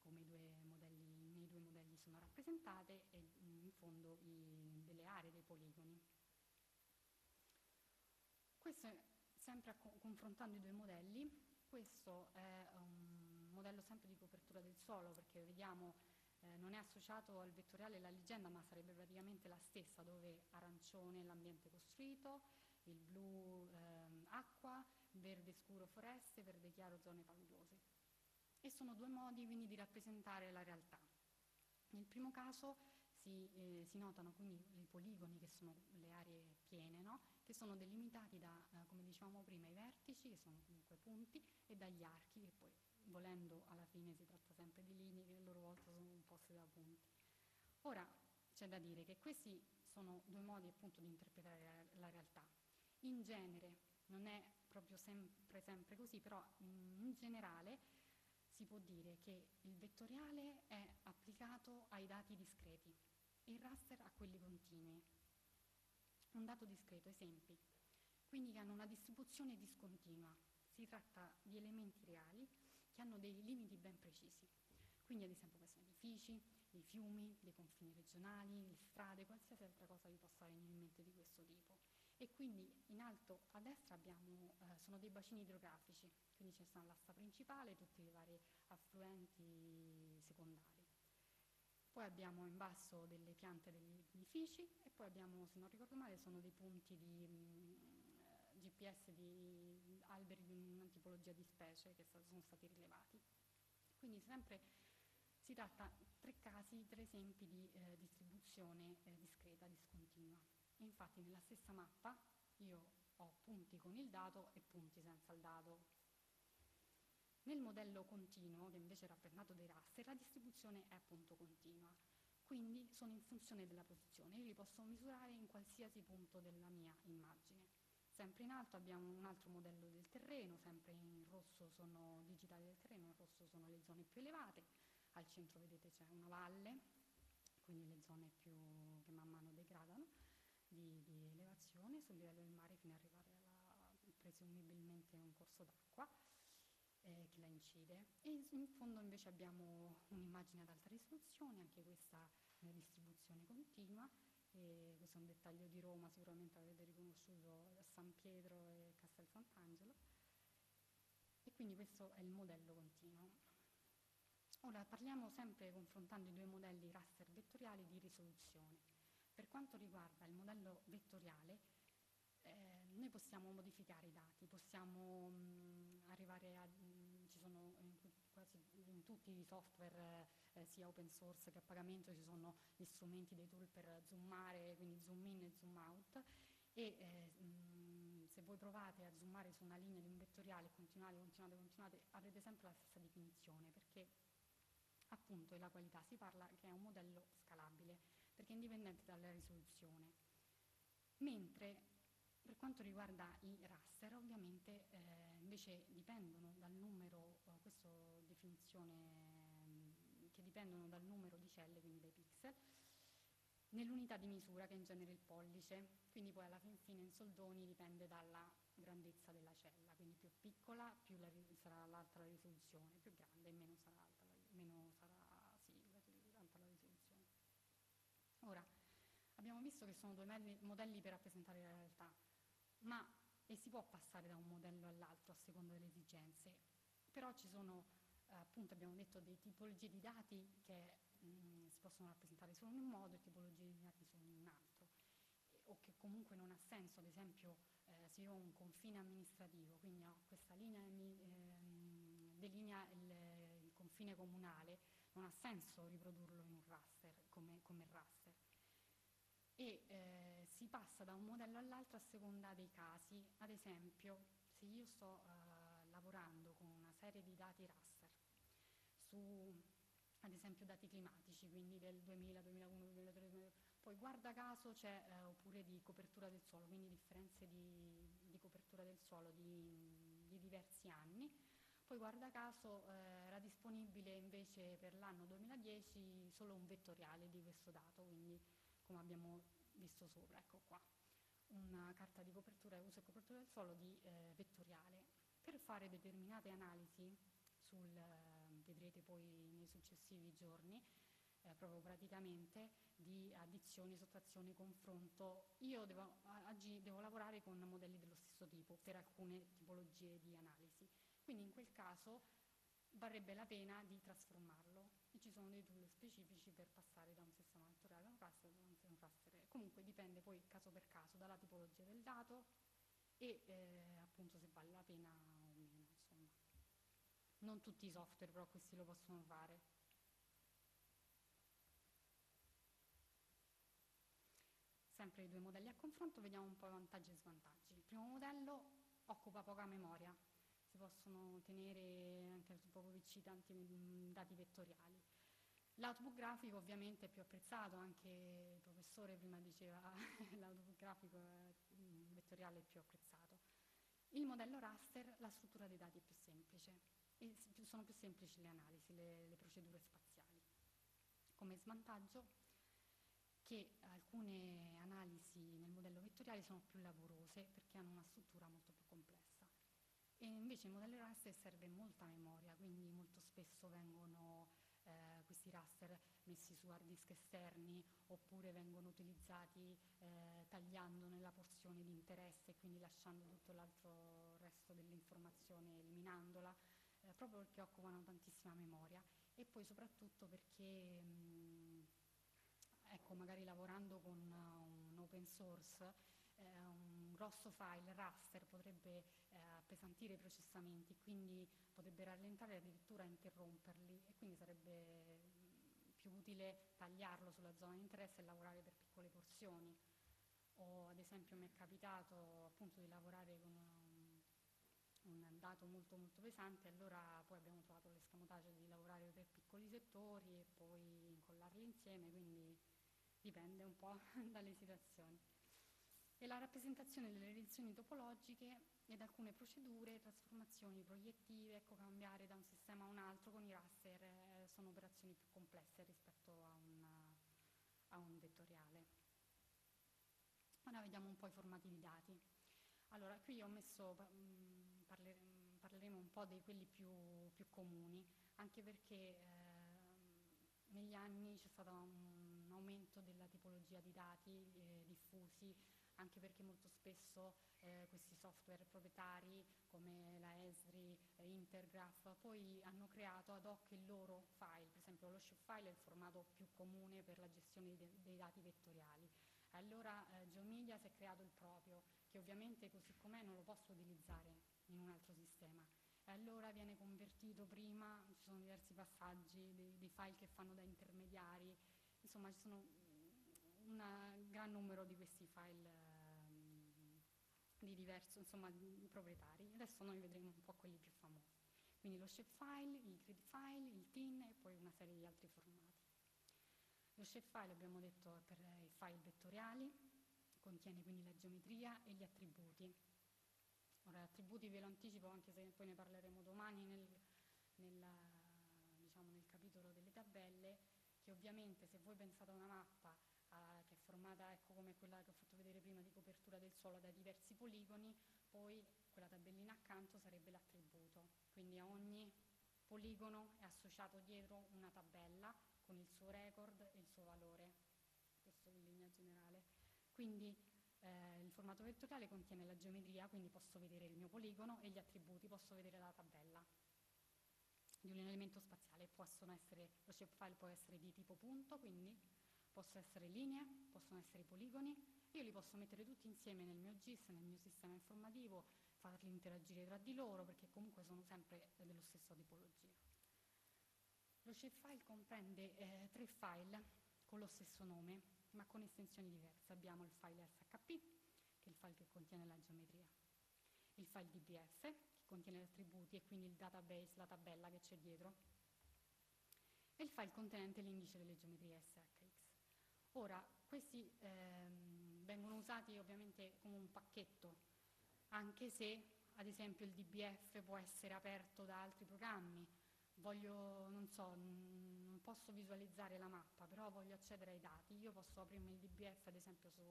come due modelli, nei due modelli sono rappresentate e in fondo i, delle aree dei poligoni. Questo sempre confrontando i due modelli, questo è un modello sempre di copertura del suolo perché vediamo eh, non è associato al vettoriale la leggenda ma sarebbe praticamente la stessa dove arancione l'ambiente costruito, il blu eh, acqua, verde scuro foreste, verde chiaro zone paludose. E sono due modi quindi di rappresentare la realtà. Nel primo caso si, eh, si notano quindi i poligoni che sono le aree piene, no? che sono delimitati da, eh, come dicevamo prima, i vertici, che sono comunque punti, e dagli archi, che poi volendo alla fine si tratta sempre di linee che a loro volta sono composte da punti. Ora c'è da dire che questi sono due modi appunto di interpretare la realtà. In genere non è proprio sempre, sempre così, però in generale si può dire che il vettoriale è applicato ai dati discreti il raster a quelli continui. Un dato discreto, esempi, quindi che hanno una distribuzione discontinua. Si tratta di elementi reali che hanno dei limiti ben precisi. Quindi ad esempio possono edifici, dei fiumi, dei confini regionali, le strade, qualsiasi altra cosa vi possa venire in mente di questo tipo. E quindi in alto a destra abbiamo, eh, sono dei bacini idrografici, quindi c'è l'asta principale e tutti i vari affluenti secondari. Poi abbiamo in basso delle piante degli edifici e poi abbiamo, se non ricordo male, sono dei punti di mh, mm, GPS di alberi di una tipologia di specie che sono stati rilevati. Quindi sempre si tratta tre casi, tre esempi di eh, distribuzione eh, discreta, discontinua. Infatti nella stessa mappa io ho punti con il dato e punti senza il dato. Nel modello continuo, che invece è rappresentato dai raster, la distribuzione è appunto continua, quindi sono in funzione della posizione, io li posso misurare in qualsiasi punto della mia immagine. Sempre in alto abbiamo un altro modello del terreno, sempre in rosso sono digitali del terreno, in rosso sono le zone più elevate, al centro vedete c'è una valle, quindi le zone più, che man degradano di, di elevazione sul livello del mare fino ad arrivare a presumibilmente un corso d'acqua eh, che la incide. E in fondo invece abbiamo un'immagine ad alta risoluzione, anche questa una distribuzione continua. E questo è un dettaglio di Roma, sicuramente avete riconosciuto San Pietro e Castel Sant'Angelo. E quindi questo è il modello continuo. Ora parliamo sempre confrontando i due modelli raster vettoriali di risoluzione. Per quanto riguarda il modello vettoriale, eh, noi possiamo modificare i dati, possiamo mh, arrivare a, mh, ci sono in, quasi in tutti i software, eh, sia open source che a pagamento, ci sono gli strumenti dei tool per zoomare, quindi zoom in e zoom out, e eh, mh, se voi provate a zoomare su una linea di un vettoriale, continuate, continuate, continuate, avrete sempre la stessa definizione, perché appunto e la qualità, si parla che è un modello scalabile, perché è indipendente dalla risoluzione. Mentre per quanto riguarda i raster, ovviamente eh, invece dipendono dal numero, eh, questa definizione che dipendono dal numero di celle, quindi dai pixel, nell'unità di misura che è in genere il pollice, quindi poi alla fin fine in soldoni dipende dalla grandezza della cella, quindi più piccola più la, sarà alta la risoluzione, più grande meno sarà alta la, meno sarà sì, alta la risoluzione. Ora, abbiamo visto che sono due modelli per rappresentare la realtà, ma e si può passare da un modello all'altro a seconda delle esigenze, però ci sono, eh, appunto abbiamo detto, delle tipologie di dati che mh, mm, si possono rappresentare solo in un modo e tipologie di dati solo in un altro, o che comunque non ha senso, ad esempio eh, se io ho un confine amministrativo, quindi ho questa linea ehm, delinea il, il, confine comunale, non ha senso riprodurlo in un raster come, come raster e eh, si passa da un modello all'altro a seconda dei casi. Ad esempio, se io sto eh, lavorando con una serie di dati raster su, ad esempio, dati climatici, quindi del 2000, 2001, 2003, 2003 poi guarda caso c'è eh, oppure di copertura del suolo, quindi differenze di, di copertura del suolo di, di, diversi anni. Poi guarda caso eh, era disponibile invece per l'anno 2010 solo un vettoriale di questo dato, quindi come abbiamo visto sopra, ecco qua, una carta di copertura uso e copertura del suolo di eh, vettoriale. Per fare determinate analisi, sul, eh, vedrete poi nei successivi giorni, eh, proprio praticamente, di addizione, sottrazione, confronto, io devo, oggi devo lavorare con modelli dello stesso tipo per alcune tipologie di analisi. Quindi in quel caso varrebbe la pena di trasformarlo e ci sono dei tool specifici per passare da un sistema a un un raster. Comunque dipende poi caso per caso dalla tipologia del dato e eh, appunto se vale la pena o meno, insomma. Non tutti i software però questi lo possono fare. Sempre i due modelli a confronto, vediamo un po' i vantaggi e svantaggi. Il primo modello occupa poca memoria, si possono tenere anche su poco PC tanti mm, dati vettoriali. L'output grafico ovviamente è più apprezzato, anche il professore prima diceva l'output grafico mm, vettoriale è più apprezzato. Il modello raster, la struttura dei dati è più semplice e sono più semplici le analisi, le, le procedure spaziali. Come svantaggio che alcune analisi nel modello vettoriale sono più lavorose perché hanno una struttura molto più complessa. E invece in modello raster serve molta memoria, quindi molto spesso vengono eh, questi raster messi su hard disk esterni oppure vengono utilizzati eh, tagliando nella porzione di interesse e quindi lasciando tutto l'altro resto dell'informazione, eliminandola, eh, proprio perché occupano tantissima memoria. E poi soprattutto perché mh, ecco, magari lavorando con un open source eh, un grosso file raster potrebbe eh, appesantire i processamenti, quindi potrebbe rallentare addirittura interromperli e quindi sarebbe mh, più utile tagliarlo sulla zona di interesse e lavorare per piccole porzioni. O ad esempio mi è capitato appunto di lavorare con un, un dato molto molto pesante, allora poi abbiamo trovato l'escamotage di lavorare per piccoli settori e poi incollarli insieme, quindi dipende un po' dalle situazioni e la rappresentazione delle relazioni topologiche ed alcune procedure, trasformazioni proiettive, ecco, cambiare da un sistema a un altro con i raster eh, sono operazioni più complesse rispetto a un, a un vettoriale. Ora vediamo un po' i formati di dati. Allora, qui ho messo, mh, parler, parleremo un po' di quelli più, più comuni, anche perché eh, negli anni c'è stato un aumento della tipologia di dati eh, diffusi, anche perché molto spesso eh, questi software proprietari come la Esri, eh, Intergraph, poi hanno creato ad hoc il loro file, per esempio lo shapefile è il formato più comune per la gestione de dei dati vettoriali. Allora eh, Geomedia si è creato il proprio, che ovviamente così com'è non lo posso utilizzare in un altro sistema. Allora viene convertito prima, ci sono diversi passaggi, dei, dei file che fanno da intermediari, insomma ci sono un gran numero di questi file di diverso, insomma, di proprietari. Adesso noi vedremo un po' quelli più famosi. Quindi lo shapefile, il grid file, il TIN e poi una serie di altri formati. Lo shapefile abbiamo detto è per i file vettoriali, contiene quindi la geometria e gli attributi. Ora, attributi ve lo anticipo anche se poi ne parleremo domani nel, nella, diciamo, nel capitolo delle tabelle, che ovviamente se voi pensate a una mappa eh, è formata ecco, come quella che ho fatto vedere prima di copertura del suolo da diversi poligoni, poi quella tabellina accanto sarebbe l'attributo. Quindi a ogni poligono è associato dietro una tabella con il suo record e il suo valore, questo in linea generale. Quindi eh, il formato vettoriale contiene la geometria, quindi posso vedere il mio poligono e gli attributi, posso vedere la tabella di un elemento spaziale. Essere, lo shapefile può essere di tipo punto, quindi possono essere linee, possono essere poligoni, io li posso mettere tutti insieme nel mio GIS, nel mio sistema informativo, farli interagire tra di loro perché comunque sono sempre dello stesso tipologia. Lo shapefile comprende eh, tre file con lo stesso nome ma con estensioni diverse. Abbiamo il file SHP, che è il file che contiene la geometria, il file DBF, che contiene gli attributi e quindi il database, la tabella che c'è dietro, e il file contenente l'indice delle geometrie SHX. Ora, questi ehm, vengono usati ovviamente come un pacchetto, anche se ad esempio il DBF può essere aperto da altri programmi, voglio, non so, non posso visualizzare la mappa, però voglio accedere ai dati, io posso aprirmi il DBF ad esempio su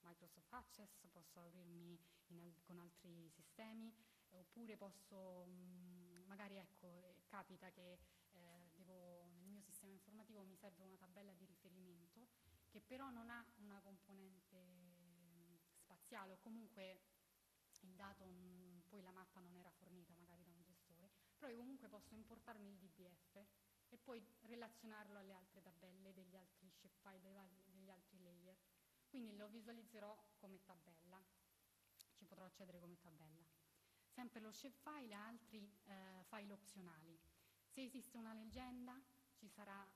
Microsoft Access, posso aprirmi al con altri sistemi, oppure posso, mh, magari ecco, capita che eh, devo, nel mio sistema informativo mi serve una tabella di riferimento che però non ha una componente spaziale o comunque il dato, poi la mappa non era fornita magari da un gestore, però io comunque posso importarmi il DBF e poi relazionarlo alle altre tabelle degli altri shapefile, degli altri layer. Quindi lo visualizzerò come tabella, ci potrò accedere come tabella. Sempre lo shapefile ha altri eh, file opzionali. Se esiste una leggenda ci sarà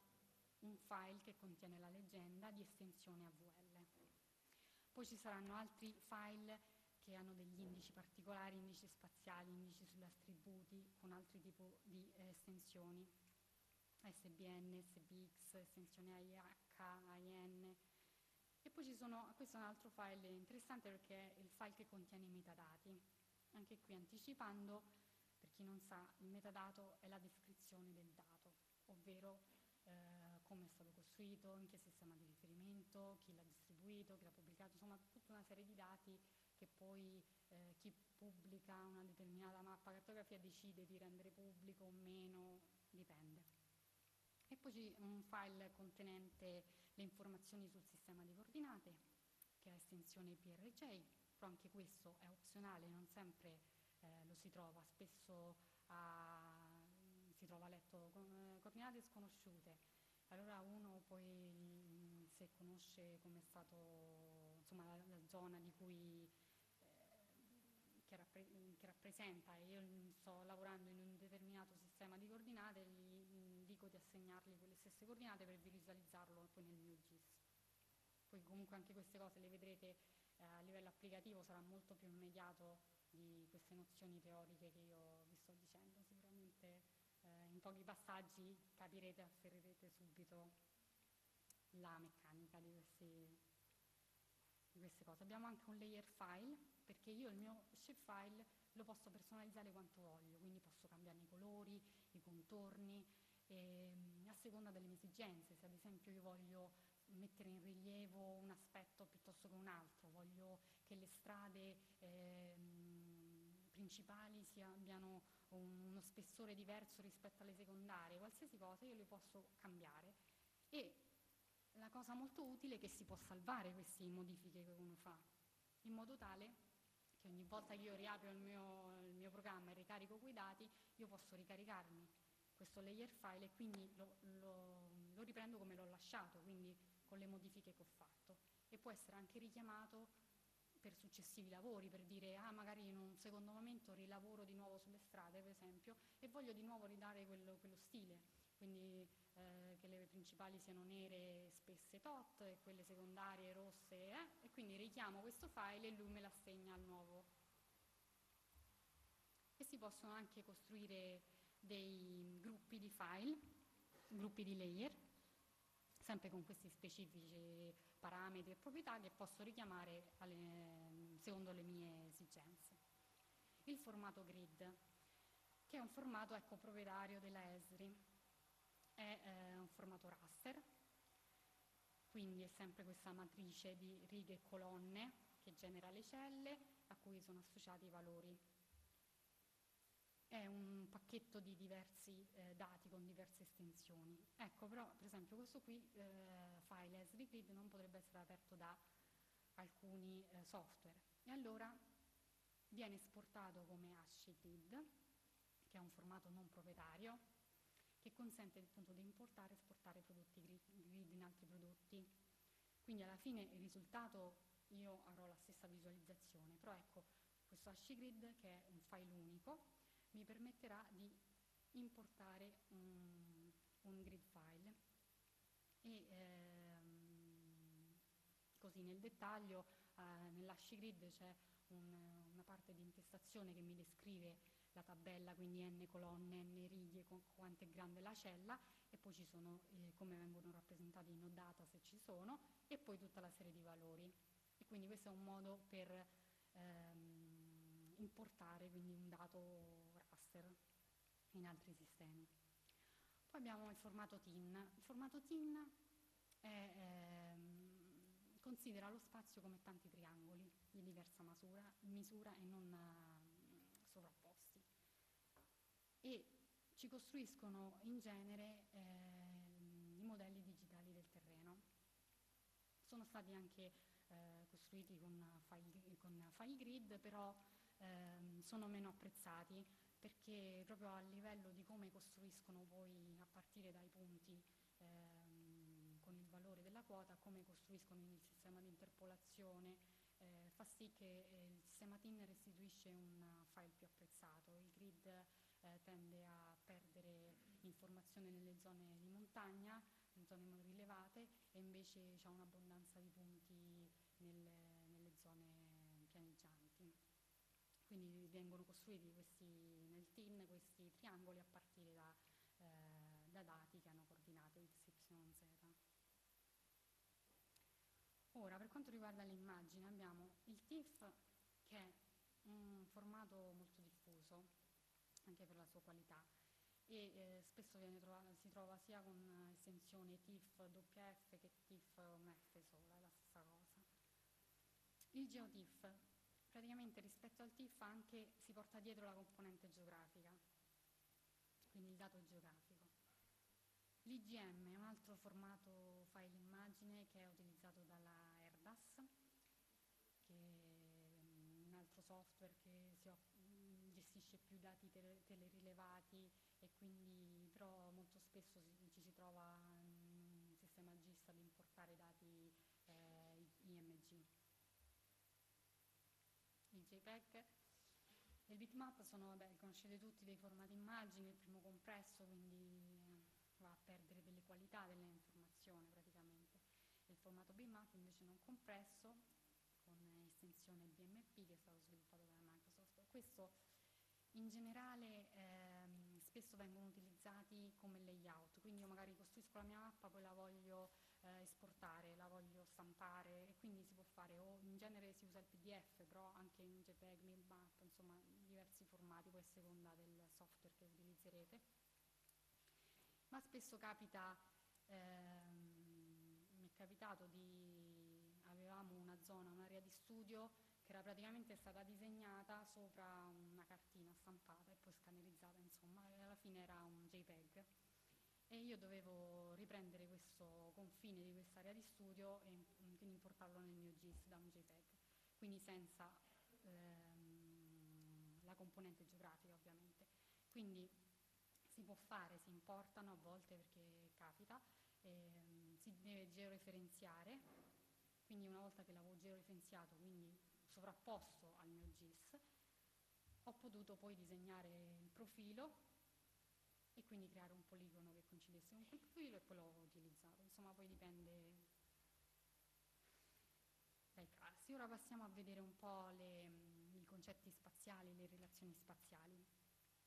un file che contiene la leggenda di estensione AVL. Poi ci saranno altri file che hanno degli indici particolari, indici spaziali, indici sugli attributi, con altri tipi di eh, estensioni, SBN, SBX, estensione AIH, AIN. E poi ci sono, questo è un altro file interessante perché è il file che contiene i metadati. Anche qui anticipando, per chi non sa, il metadato è la descrizione del dato, ovvero come è stato costruito, in che sistema di riferimento, chi l'ha distribuito, chi l'ha pubblicato, insomma tutta una serie di dati che poi eh, chi pubblica una determinata mappa cartografia decide di rendere pubblico o meno, dipende. E poi c'è un file contenente le informazioni sul sistema di coordinate, che è l'estensione PRJ, però anche questo è opzionale, non sempre eh, lo si trova, spesso a, si trova letto con, eh, coordinate sconosciute. Allora uno poi se conosce come è stato insomma, la, la zona di cui che, rappre- che, rappresenta e io sto lavorando in un determinato sistema di coordinate, gli dico di assegnargli quelle stesse coordinate per visualizzarlo poi nel mio GIS. Poi comunque anche queste cose le vedrete eh, a livello applicativo, sarà molto più immediato di queste nozioni teoriche che io vi sto dicendo. Pochi passaggi capirete afferrerete subito la meccanica di, questi, di queste cose. Abbiamo anche un layer file perché io il mio shapefile lo posso personalizzare quanto voglio, quindi posso cambiare i colori, i contorni, ehm, a seconda delle mie esigenze, se ad esempio io voglio mettere in rilievo un aspetto piuttosto che un altro, voglio che le strade ehm, principali abbiano un, uno spessore diverso rispetto alle secondarie, qualsiasi cosa io le posso cambiare e la cosa molto utile è che si può salvare queste modifiche che uno fa, in modo tale che ogni volta che io riapro il mio, il mio programma e ricarico quei dati, io posso ricaricarmi questo layer file e quindi lo, lo, lo riprendo come l'ho lasciato, quindi con le modifiche che ho fatto. E può essere anche richiamato per successivi lavori, per dire ah magari in un secondo momento rilavoro di nuovo sulle strade per esempio e voglio di nuovo ridare quello, quello stile, quindi eh, che le principali siano nere spesse tot e quelle secondarie rosse eh, e quindi richiamo questo file e lui me l'assegna al nuovo. E si possono anche costruire dei gruppi di file, gruppi di layer, sempre con questi specifici parametri e proprietà che posso richiamare alle, secondo le mie esigenze. Il formato grid che è un formato ecco, proprietario della Esri. È eh, un formato raster, quindi è sempre questa matrice di righe e colonne che genera le celle a cui sono associati i valori. È un pacchetto di diversi eh, dati con diverse estensioni. Ecco, però, per esempio, questo qui, eh, file SVGrid, non potrebbe essere aperto da alcuni eh, software. E allora viene esportato come HashGrid, che è un formato non proprietario, che consente appunto di importare e esportare prodotti grid in altri prodotti. Quindi alla fine il risultato io avrò la stessa visualizzazione, però ecco, questo HashGrid, che è un file unico, mi permetterà di importare un, un grid file e ehm, così nel dettaglio eh, nell'HashGrid c'è un, una parte di intestazione che mi descrive la tabella, quindi n colonne, n righe, quanto è grande la cella e poi ci sono eh, come vengono rappresentati i node data se ci sono e poi tutta la serie di valori. E quindi questo è un modo per ehm, importare quindi un dato raster in altri sistemi. Poi abbiamo il formato TIN. Il formato TIN è, ehm, considera lo spazio come tanti triangoli di diversa misura, misura e non uh, sovrapposti. E ci costruiscono in genere eh, i modelli digitali del terreno. Sono stati anche eh, costruiti con file, con file, grid, però ehm, sono meno apprezzati perché proprio a livello di come costruiscono poi a partire dai punti ehm, con il valore della quota, come costruiscono il sistema di interpolazione, eh, fa sì che eh, il sistema TIN restituisce un file più apprezzato. Il grid eh, tende a perdere informazione nelle zone di montagna, in zone meno rilevate, e invece c'è un'abbondanza di punti nelle, nelle zone pianeggianti. Quindi vengono costruiti questi, nel TIN questi triangoli a partire da, eh, da dati che hanno coordinate x, y, z. Ora, per quanto riguarda l'immagine, abbiamo il TIFF che è un formato molto diffuso, anche per la sua qualità, e eh, spesso trova, si trova sia con estensione TIFF WF che TIFF MF sola, è la stessa cosa. Il GeoTIFF praticamente rispetto al TIFF anche si porta dietro la componente geografica, quindi il dato geografico. L'IGM è un altro formato file immagine che è utilizzato dalla Erdas, che è un altro software che gestisce più dati tele, telerilevati e quindi però molto spesso ci si trova in sistema GIS ad importare dati eh, IMG il JPEG. Il bitmap sono, vabbè, conoscete tutti dei formati immagini, il primo compresso, quindi va a perdere delle qualità delle informazioni praticamente. Il formato bitmap invece non compresso, con estensione BMP che è stato sviluppato da Microsoft. Questo in generale ehm, spesso vengono utilizzati come layout, quindi io magari costruisco la mia mappa, poi la voglio eh, esportare, la voglio stampare e quindi si può fare o in genere si usa il PDF, però anche in JPEG, MILMAP, insomma diversi formati, poi a seconda del software che utilizzerete. Ma spesso capita, ehm, mi è capitato di, avevamo una zona, un'area di studio che era praticamente stata disegnata sopra una cartina stampata e poi scannerizzata, insomma, e alla fine era un JPEG e io dovevo riprendere questo confine di quest'area di studio e quindi importarlo nel mio GIS da un JPEG, quindi senza ehm, la componente geografica ovviamente. Quindi si può fare, si importano a volte perché capita, ehm, si deve georeferenziare, quindi una volta che l'avevo georeferenziato, quindi sovrapposto al mio GIS, ho potuto poi disegnare il profilo e quindi creare un poligono che coincidesse con quel profilo e poi l'ho utilizzato. Insomma, poi dipende casi. Ora passiamo a vedere un po' le, i concetti spaziali, le relazioni spaziali.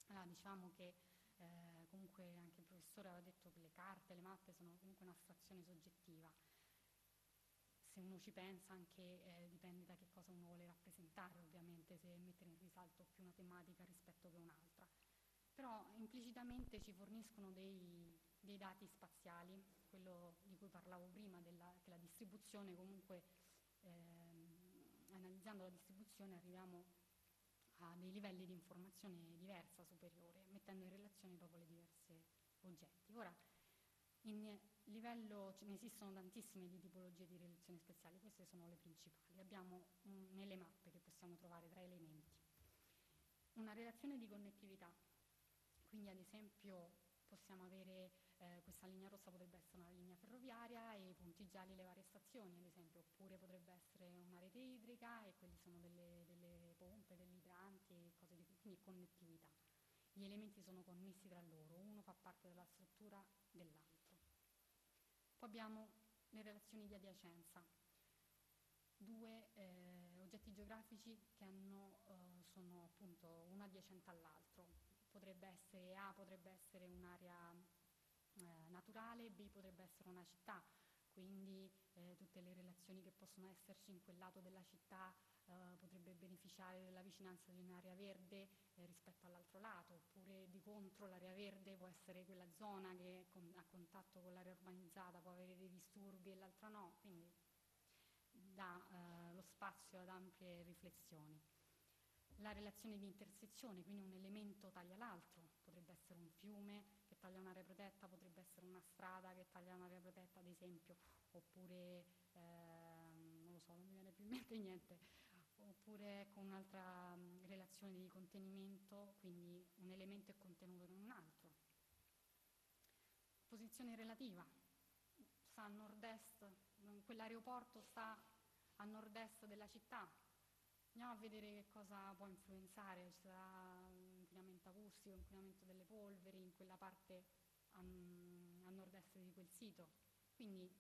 Allora, diciamo che eh, comunque anche il professore aveva detto che le carte, le mappe sono comunque un'astrazione soggettiva. Se uno ci pensa anche eh, dipende da che cosa uno vuole rappresentare, ovviamente, se mettere in risalto più una tematica rispetto che un'altra implicitamente ci forniscono dei, dei dati spaziali, quello di cui parlavo prima, della, che la distribuzione comunque, ehm, analizzando la distribuzione arriviamo a dei livelli di informazione diversa, superiore, mettendo in relazione proprio le diverse oggetti. Ora, in livello, ne esistono tantissime di tipologie di relazioni spaziali, queste sono le principali. Abbiamo un, nelle mappe che possiamo trovare tre elementi. Una relazione di connettività, quindi ad esempio possiamo avere eh, questa linea rossa potrebbe essere una linea ferroviaria e i punti gialli le varie stazioni, ad esempio, oppure potrebbe essere una rete idrica e quelli sono delle, delle pompe, degli idranti, cose di quindi connettività. Gli elementi sono connessi tra loro, uno fa parte della struttura dell'altro. Poi abbiamo le relazioni di adiacenza, due eh, oggetti geografici che hanno, eh, sono appunto uno adiacente all'altro. Potrebbe essere A potrebbe essere un'area eh, naturale, B potrebbe essere una città, quindi eh, tutte le relazioni che possono esserci in quel lato della città eh, potrebbe beneficiare della vicinanza di un'area verde eh, rispetto all'altro lato, oppure di contro l'area verde può essere quella zona che con, a contatto con l'area urbanizzata può avere dei disturbi e l'altra no, quindi dà eh, lo spazio ad ampie riflessioni. La relazione di intersezione, quindi un elemento taglia l'altro, potrebbe essere un fiume taglia un'area protetta, potrebbe essere una strada che taglia un'area protetta, ad esempio, oppure, ehm, non lo so, non mi viene più in mente niente, oppure con un'altra um, relazione di contenimento, quindi un elemento è contenuto in un altro. Posizione relativa, sta a nord-est, quell'aeroporto sta a nord-est della città, andiamo a vedere che cosa può influenzare, ci sarà inquinamento acustico, inquinamento delle polveri in quella parte a, a nord-est di quel sito, quindi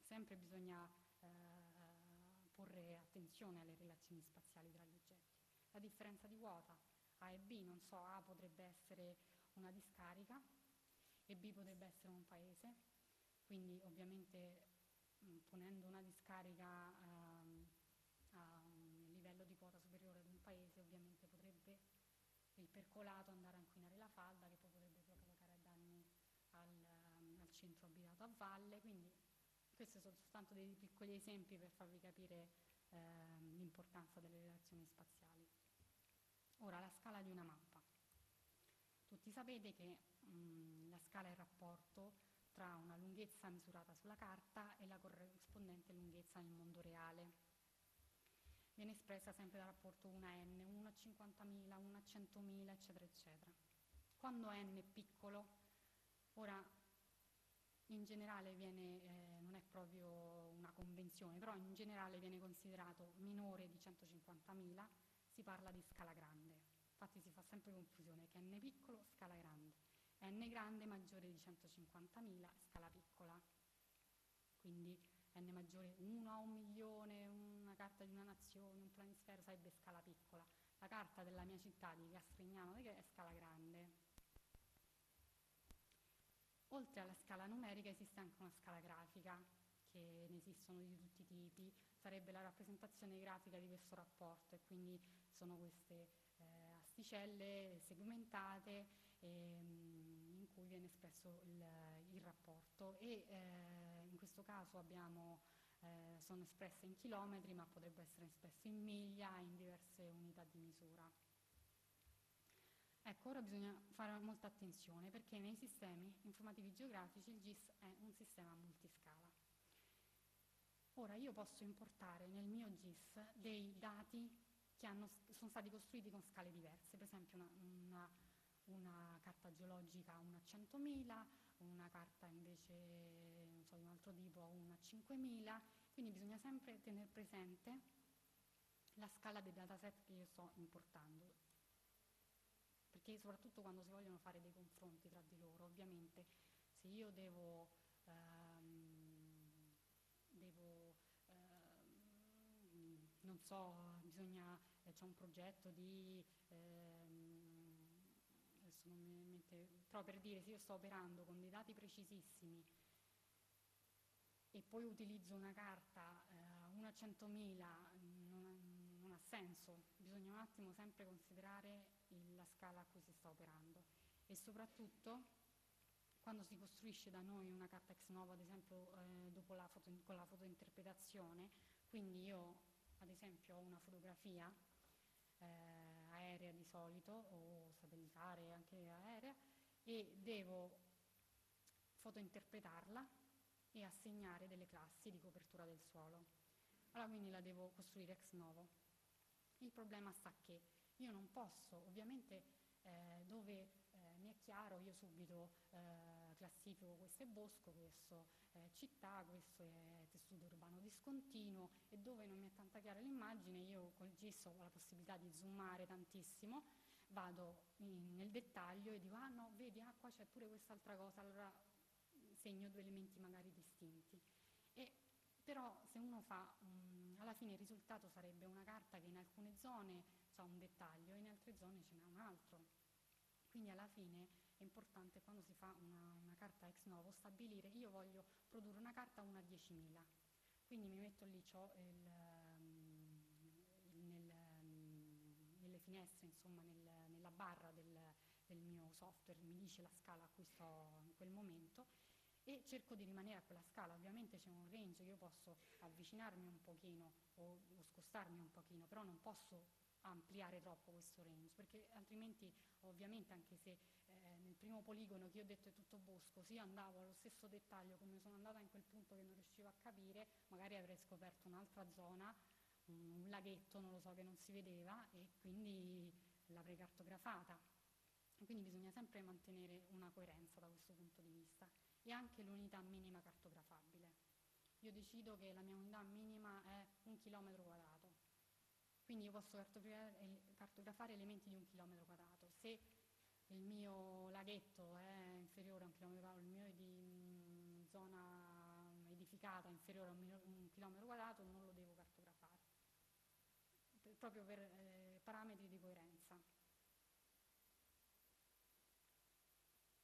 sempre bisogna eh, porre attenzione alle relazioni spaziali tra gli oggetti. La differenza di quota A e B, non so, A potrebbe essere una discarica e B potrebbe essere un paese, quindi ovviamente mh, ponendo una discarica um, a un livello di quota superiore ad un paese, ovviamente potrebbe il percolato andare a inquinare la falda che poi potrebbe provocare danni al, um, al centro abitato a valle, quindi questi sono soltanto dei piccoli esempi per farvi capire eh, l'importanza delle relazioni spaziali. Ora, la scala di una mappa. Tutti sapete che mh, la scala è il rapporto tra una lunghezza misurata sulla carta e la corrispondente lunghezza nel mondo reale. Viene espressa sempre dal rapporto 1 a n, 1 a 50.000, 1 a 100.000, eccetera, eccetera. Quando n è piccolo, ora in generale viene, eh, non è proprio una convenzione, però in generale viene considerato minore di 150.000, si parla di scala grande. Infatti si fa sempre confusione che n piccolo, scala grande, n grande maggiore di 150.000, scala piccola. Quindi n maggiore 1 a un milione, una carta di una nazione, un planisfero sarebbe scala piccola. La carta della mia città di Castrignano è scala grande. Oltre alla scala numerica esiste anche una scala grafica, che ne esistono di tutti i tipi, sarebbe la rappresentazione grafica di questo rapporto e quindi sono queste eh, asticelle segmentate ehm, in cui viene espresso il, il rapporto e eh, in questo caso abbiamo, eh, sono espresse in chilometri ma potrebbero essere espresse in miglia e in diverse unità di misura. Ecco, ora bisogna fare molta attenzione perché nei sistemi informativi geografici il GIS è un sistema multiscala. Ora io posso importare nel mio GIS dei dati che hanno, sono stati costruiti con scale diverse, per esempio una, una, una carta geologica a 1 a 100.000, una carta invece so, di un altro tipo a 1 a 5.000, quindi bisogna sempre tenere presente la scala dei dataset che io sto importando. Perché soprattutto quando si vogliono fare dei confronti tra di loro, ovviamente se io devo, ehm, devo ehm, non so, bisogna, eh, c'è un progetto di, ehm, adesso non mi mente, però per dire se io sto operando con dei dati precisissimi e poi utilizzo una carta eh, una a 100.000, non, non ha senso, bisogna un attimo sempre considerare la scala a cui si sta operando. e soprattutto quando si costruisce da noi una carta ex novo, ad esempio eh, la foto, con la fotointerpretazione, quindi io ad esempio ho una fotografia eh, aerea di solito o satellitare anche aerea e devo fotointerpretarla e assegnare delle classi di copertura del suolo. Allora quindi la devo costruire ex novo. Il problema sta che io non posso, ovviamente eh, dove eh, mi è chiaro, io subito eh, classifico questo è bosco, questo è città, questo è tessuto urbano discontinuo e dove non mi è tanta chiara l'immagine io col GIS ho la possibilità di zoomare tantissimo, vado in, nel dettaglio e dico ah no, vedi, ah qua c'è pure quest'altra cosa, allora segno due elementi magari distinti. E, però se uno fa, um, alla fine il risultato sarebbe una carta che in alcune zone ha un dettaglio e in altre zone ce n'è un altro. Quindi alla fine è importante quando si fa una, una carta ex novo stabilire io voglio produrre una carta 1 a 10.000. Quindi mi metto lì, ho il, il, nel, nelle finestre, insomma nel, nella barra del, del mio software, mi dice la scala a cui sto in quel momento e cerco di rimanere a quella scala. Ovviamente c'è un range, io posso avvicinarmi un pochino o, o scostarmi un pochino, però non posso ampliare troppo questo range, perché altrimenti ovviamente anche se eh, nel primo poligono che io ho detto è tutto bosco, se io andavo allo stesso dettaglio come sono andata in quel punto che non riuscivo a capire, magari avrei scoperto un'altra zona, un, un laghetto, non lo so, che non si vedeva e quindi l'avrei cartografata. Quindi bisogna sempre mantenere una coerenza da questo punto di vista e anche l'unità minima cartografabile. Io decido che la mia unità minima è un chilometro quadrato, quindi io posso cartografare elementi di un chilometro quadrato. Se il mio laghetto è inferiore a un chilometro quadrato, il mio è di zona edificata inferiore a un chilometro quadrato, non lo devo cartografare, proprio per eh, parametri di coerenza.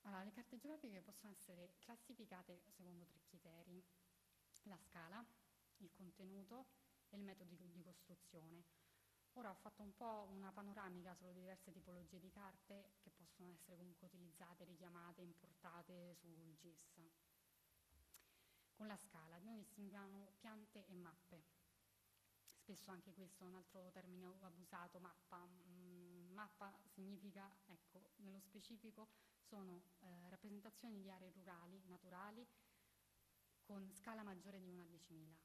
Allora, le carte geografiche possono essere classificate secondo tre criteri, la scala, il contenuto e il metodo di, costruzione. Ora ho fatto un po' una panoramica sulle diverse tipologie di carte che possono essere comunque utilizzate, richiamate, importate sul GIS. Con la scala noi distinguiamo piante e mappe. Spesso anche questo è un altro termine abusato, mappa. Mm, mappa significa, ecco, nello specifico sono eh, rappresentazioni di aree rurali, naturali, con scala maggiore di 1 a 10.000.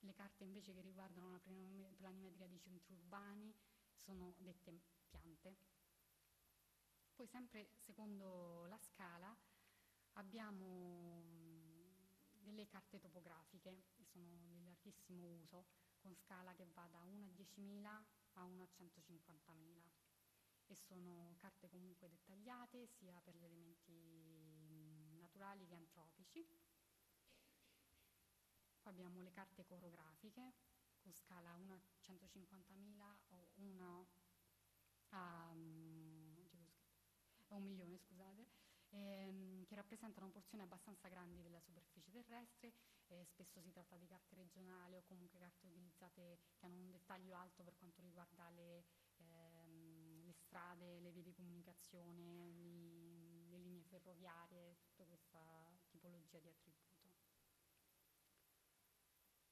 Le carte invece che riguardano la planimetria di centri urbani sono dette piante. Poi sempre secondo la scala abbiamo delle carte topografiche, che sono di larghissimo uso, con scala che va da 1 a 10.000 a 1 a 150.000 e sono carte comunque dettagliate sia per gli elementi naturali che antropici. Poi abbiamo le carte corografiche con scala 1 a 150.000 o 1 a, un milione, scusate, ehm, che rappresentano porzioni abbastanza grandi della superficie terrestre, eh, spesso si tratta di carte regionali o comunque carte utilizzate che hanno un dettaglio alto per quanto riguarda le le strade, le vie di comunicazione, i, le linee ferroviarie, tutta questa tipologia di attributo.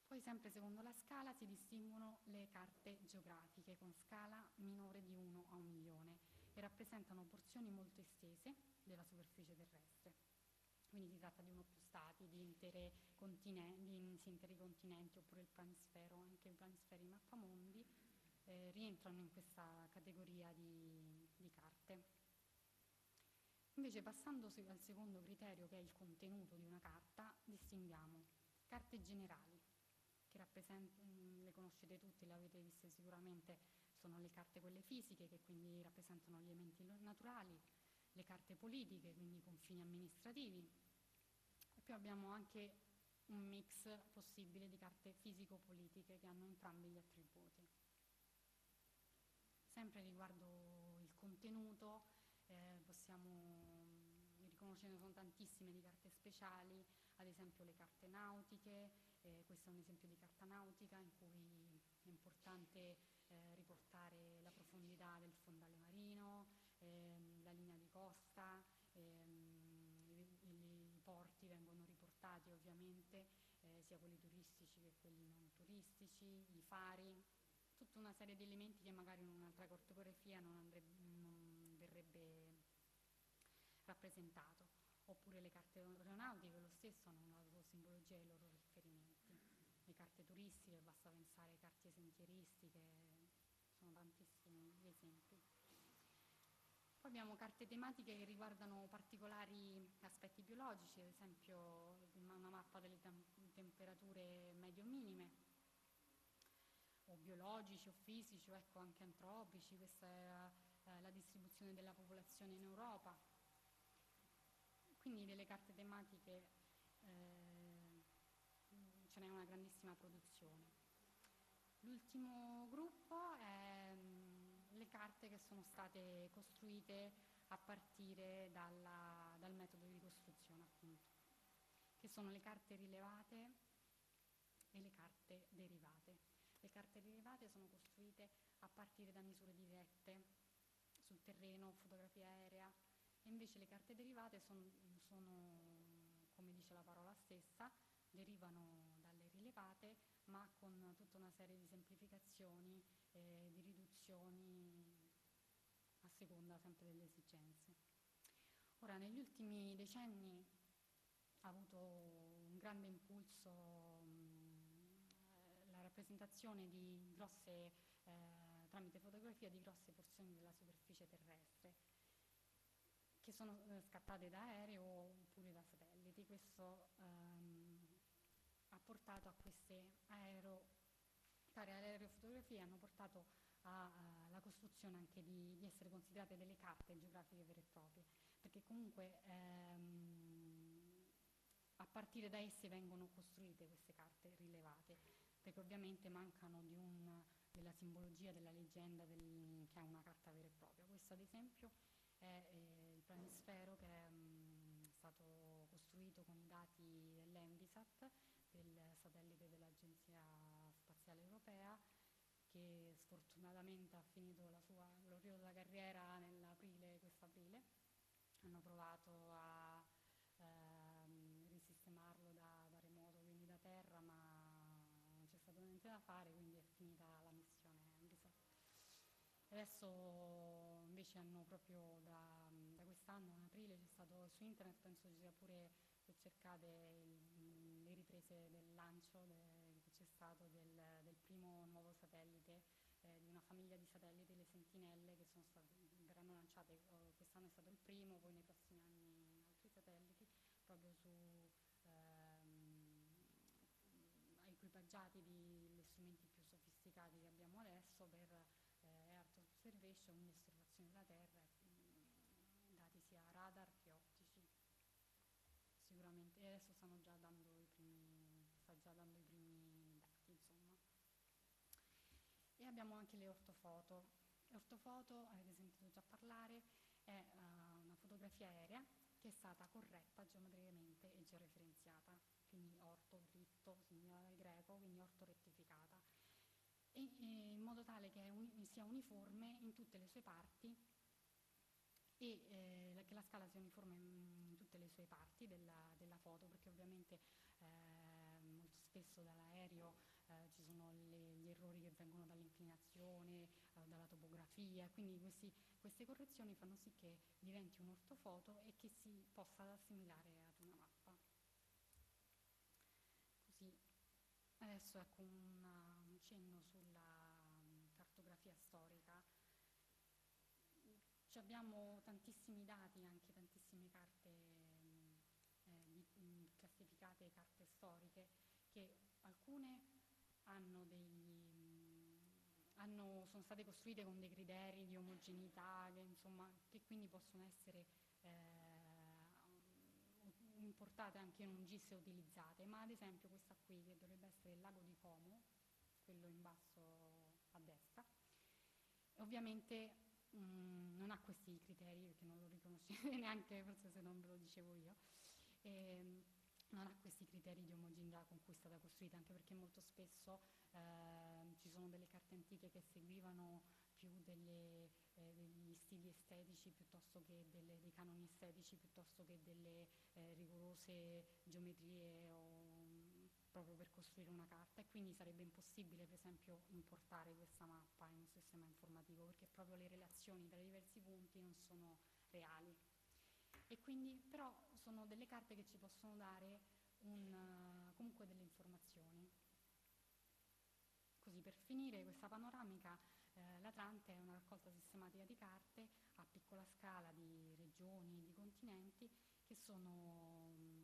Poi sempre secondo la scala si distinguono le carte geografiche con scala minore di 1 a 1 milione e rappresentano porzioni molto estese della superficie terrestre. Quindi si tratta di uno o più stati, di, continenti, di interi continenti oppure il planisfero, anche i planisferi mappamondi eh, rientrano in questa categoria di, di carte. Invece passando al secondo criterio che è il contenuto di una carta, distinguiamo carte generali, che mm, le conoscete tutte, le avete viste sicuramente, sono le carte quelle fisiche che quindi rappresentano gli elementi naturali, le carte politiche, quindi i confini amministrativi, e poi abbiamo anche un mix possibile di carte fisico-politiche che hanno entrambi gli attributi sempre riguardo il contenuto, eh, possiamo, mm, riconoscendo sono tantissime di carte speciali, ad esempio le carte nautiche, eh, questo è un esempio di carta nautica in cui è importante eh, riportare la profondità del fondale marino, ehm, la linea di costa, ehm, i, i, porti vengono riportati ovviamente, eh, sia quelli turistici che quelli non turistici, i fari, tutta una serie di elementi che magari in un'altra cartografia non, andrebbe, non verrebbe rappresentato. Oppure le carte aeronautiche, lo stesso, hanno la loro simbologia e i loro riferimenti. Le carte turistiche, basta pensare alle carte sentieristiche, sono tantissimi gli esempi. Poi abbiamo carte tematiche che riguardano particolari aspetti biologici, ad esempio una mappa delle tem- temperature medio-minime, o biologici o fisici o ecco anche antropici, questa è eh, la distribuzione della popolazione in Europa. Quindi delle carte tematiche eh, ce n'è una grandissima produzione. L'ultimo gruppo è le carte che sono state costruite a partire dalla, dal metodo di costruzione, appunto, che sono le carte rilevate e le carte derivate. Le carte derivate sono costruite a partire da misure dirette sul terreno, fotografia aerea, e invece le carte derivate son, sono, come dice la parola stessa, derivano dalle rilevate, ma con tutta una serie di semplificazioni eh, di riduzioni a seconda sempre delle esigenze. Ora, negli ultimi decenni ha avuto un grande impulso rappresentazione di grosse, eh, tramite fotografia di grosse porzioni della superficie terrestre che sono eh, scattate da aereo oppure da satelliti. Questo ehm, ha portato a queste aereo fare aerofotografie hanno portato alla costruzione anche di, di, essere considerate delle carte geografiche vere e proprie, perché comunque ehm, a partire da esse vengono costruite queste carte rilevate, perché ovviamente mancano un, della simbologia, della leggenda del, che ha una carta vera e propria. Questo ad esempio è eh, il planisfero che è mh, stato costruito con i dati dell'Envisat, del satellite dell'Agenzia Spaziale Europea, che sfortunatamente ha finito la sua gloriosa carriera nell'aprile, quest'aprile. Hanno provato a ehm, risistemarlo da, da, remoto, quindi da terra, ma non c'è stato niente da fare, quindi è finita la missione. Adesso invece hanno proprio da, da quest'anno, in aprile, c'è stato su internet, penso ci sia pure se cercate il, le riprese del lancio de, che c'è stato del, del primo nuovo satellite, eh, di una famiglia di satelliti, le sentinelle, che stati, verranno lanciate, oh, quest'anno è stato il primo, poi nei prossimi anni altri satelliti, proprio su ehm, equipaggiati di strumenti più sofisticati che abbiamo adesso per eh, Earth Observation, quindi osservazione della Terra, mh, dati sia radar che ottici sicuramente, e adesso stanno già dando i primi, sta già dando i primi dati, insomma. E abbiamo anche le ortofoto. Ortofoto, avete sentito già parlare, è uh, una fotografia aerea che è stata corretta geometricamente e georeferenziata, quindi orto, ritto, significa greco, quindi orto rettificata, e, e in modo tale che un, sia uniforme in tutte le sue parti e eh, che la scala sia uniforme in tutte le sue parti della, della foto, perché ovviamente eh, molto spesso dall'aereo eh, ci sono le, gli errori che vengono dall'inclinazione, eh, dalla topografia, quindi questi, queste correzioni fanno sì che diventi un ortofoto e che si possa assimilare ad una mappa. Così, adesso ecco una, un cenno sulla um, cartografia storica. Ci abbiamo tantissimi dati, anche tantissime carte eh, di, mh, classificate, carte storiche, che alcune hanno mh, hanno, sono state costruite con dei criteri di omogeneità, che, insomma, che quindi possono essere eh, importate anche in un GIS e utilizzate, ma ad esempio questa qui, che dovrebbe essere il lago di Como, quello in basso a destra, ovviamente Mm, non ha questi criteri perché non lo riconoscete neanche forse se non ve lo dicevo io. E, ehm, non ha questi criteri di omogeneità con cui è stata costruita, anche perché molto spesso eh, ci sono delle carte antiche che seguivano più delle, eh, degli stili estetici piuttosto che delle, dei canoni estetici piuttosto che delle eh, rigorose geometrie o proprio per costruire una carta e quindi sarebbe impossibile per esempio importare questa mappa in un sistema informativo perché proprio le relazioni tra i diversi punti non sono reali. E quindi però sono delle carte che ci possono dare un, comunque delle informazioni. Così per finire questa panoramica eh, l'Atlante è una raccolta sistematica di carte a piccola scala di regioni, di continenti che sono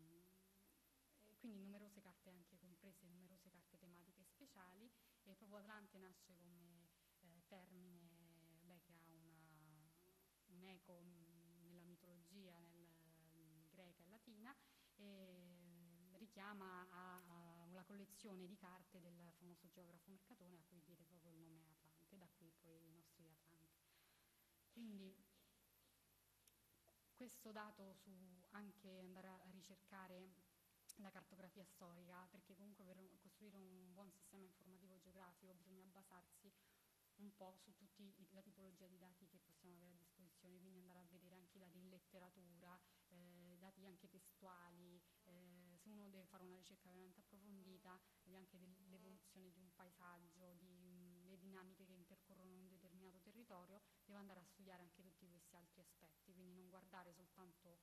quindi numerose carte anche comprese, numerose carte tematiche speciali e proprio Atlante nasce come eh, termine beh, che ha una, un eco nella mitologia nel, greca e latina e richiama a, a, una collezione di carte del famoso geografo Mercatone a cui diede proprio il nome Atlante, da qui poi i nostri Atlanti. Quindi questo dato su anche andare a ricercare la cartografia storica, perché comunque per costruire un buon sistema informativo geografico bisogna basarsi un po' su tutta la tipologia di dati che possiamo avere a disposizione, quindi andare a vedere anche i dati in letteratura, eh, dati anche testuali, eh, se uno deve fare una ricerca veramente approfondita, anche dell'evoluzione di un paesaggio, di, le dinamiche che intercorrono in un determinato territorio, deve andare a studiare anche tutti questi altri aspetti, quindi non guardare soltanto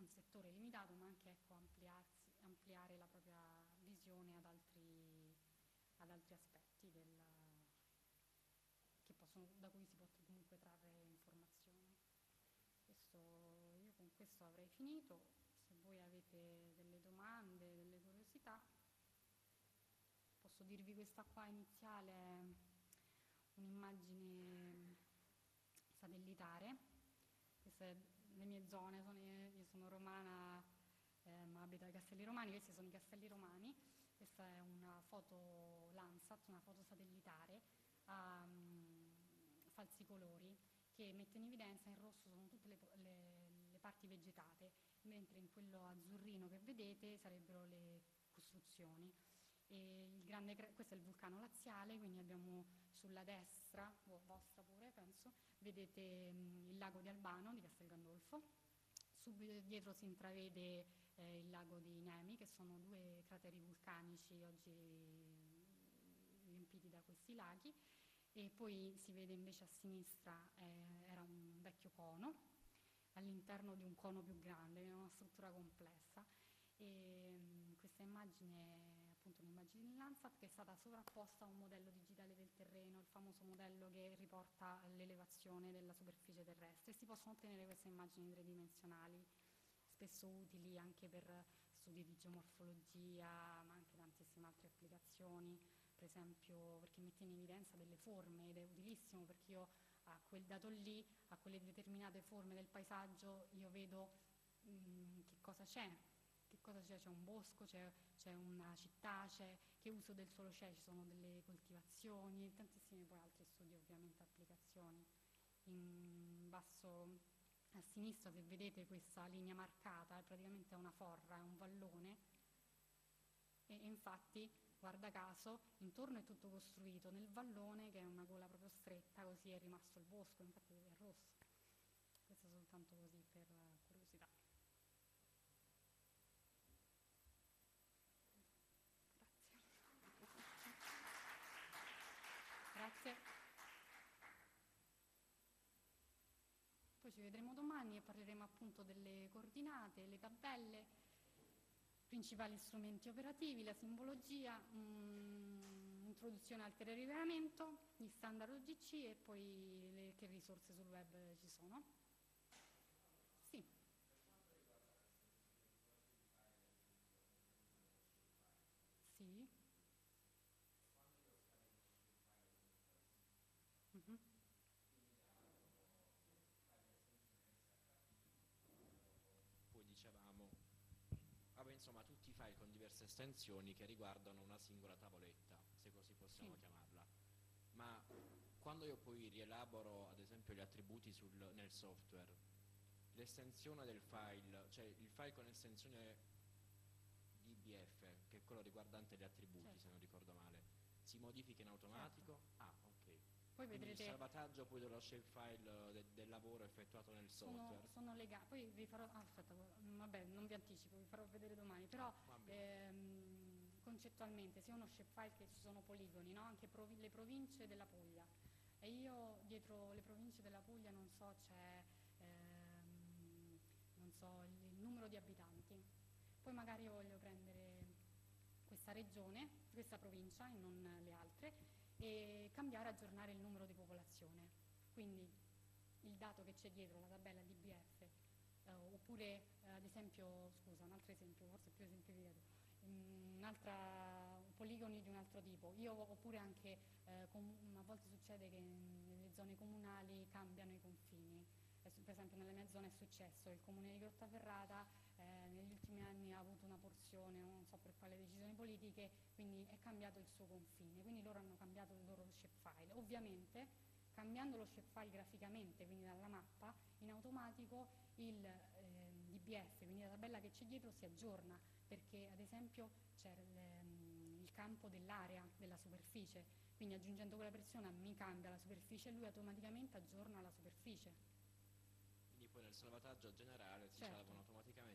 un settore limitato, ma anche ecco, ampliare la propria visione ad altri, ad altri aspetti del, possono, da cui si può comunque trarre informazioni. Questo, io con questo avrei finito, se voi avete delle domande, delle curiosità, posso dirvi questa qua iniziale, un'immagine satellitare, questa è le mie zone, sono, io sono romana eh, ma abito ai Castelli Romani, questi sono i Castelli Romani, questa è una foto Landsat, una foto satellitare a um, falsi colori che mette in evidenza in rosso sono tutte le, le, le, parti vegetate, mentre in quello azzurrino che vedete sarebbero le costruzioni. Grande, questo è il vulcano laziale, quindi abbiamo sulla destra, vostra pure penso, vedete mh, il lago di Albano di Castel Gandolfo, subito dietro si intravede eh, il lago di Nemi, che sono due crateri vulcanici oggi riempiti da questi laghi, e poi si vede invece a sinistra eh, era un vecchio cono, all'interno di un cono più grande, una struttura complessa. E, mh, questa immagine appunto un'immagine di Landsat che è stata sovrapposta a un modello digitale del terreno, il famoso modello che riporta l'elevazione della superficie terrestre. Si possono ottenere queste immagini tridimensionali, spesso utili anche per studi di geomorfologia, ma anche tantissime altre applicazioni, per esempio perché mette in evidenza delle forme ed è utilissimo perché io a quel dato lì, a quelle determinate forme del paesaggio, io vedo mh, mm, che cosa c'è, cosa c'è? C'è un bosco, c'è, una città, che uso del suolo c'è, ci sono delle coltivazioni, tantissimi poi altri studi ovviamente, applicazioni. In basso a sinistra se vedete questa linea marcata è praticamente una forra, è un vallone e, e infatti guarda caso intorno è tutto costruito, nel vallone che è una gola proprio stretta così è rimasto il bosco, infatti è rosso. Questo soltanto così per curiosità. Grazie. Poi ci vedremo domani e parleremo appunto delle coordinate, le tabelle, principali strumenti operativi, la simbologia, mh, mm, introduzione al telerilevamento, gli standard OGC e poi le, che risorse sul web ci sono. Sì. Sì. Mm-hmm. Poi dicevamo, vabbè, insomma tutti i file con diverse estensioni che riguardano una singola tavoletta, se così possiamo sì. chiamarla. Ma quando io poi rielaboro ad esempio gli attributi sul, nel software, l'estensione del file, cioè il file con l'estensione DBF, che è quello riguardante gli attributi certo. se non ricordo male, si modifica in automatico? Certo. Ah, poi vedrete... Il salvataggio poi dello shapefile de del lavoro effettuato nel sono, software. sono legati, poi vi farò, ah, aspetta, vabbè, non vi anticipo, vi farò vedere domani, però ehm, concettualmente sia uno shapefile che ci sono poligoni, no? anche provi- le province della Puglia, e io dietro le province della Puglia non so c'è ehm, non so, il, il numero di abitanti, poi magari io voglio prendere questa regione, questa provincia e non le altre e cambiare, aggiornare il numero di popolazione. Quindi il dato che c'è dietro la tabella DBF, eh, oppure eh, ad esempio, scusa, un altro esempio, forse più esemplificato, mm, un'altra poligoni di un altro tipo. Io oppure anche eh, a volte succede che nelle zone comunali cambiano i confini. Per esempio nella mia zona è successo, il comune di Grottaferrata eh, negli ultimi anni ha avuto una porzione, non so per quale decisioni politiche, quindi è cambiato il suo confine, quindi loro hanno cambiato il loro shapefile. Ovviamente cambiando lo shapefile graficamente, quindi dalla mappa, in automatico il eh, DBF, quindi la tabella che c'è dietro, si aggiorna, perché ad esempio c'è il, ehm, il campo dell'area, della superficie, quindi aggiungendo quella persona mi cambia la superficie e lui automaticamente aggiorna la superficie poi nel salvataggio generale si certo. salvano automaticamente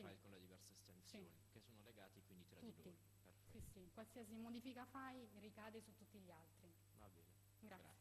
sì. file con le diverse estensioni sì. che sono legati quindi tra tutti. di loro. Perfetto. Sì, sì, qualsiasi modifica fai ricade su tutti gli altri. Va bene. Grazie. Grazie.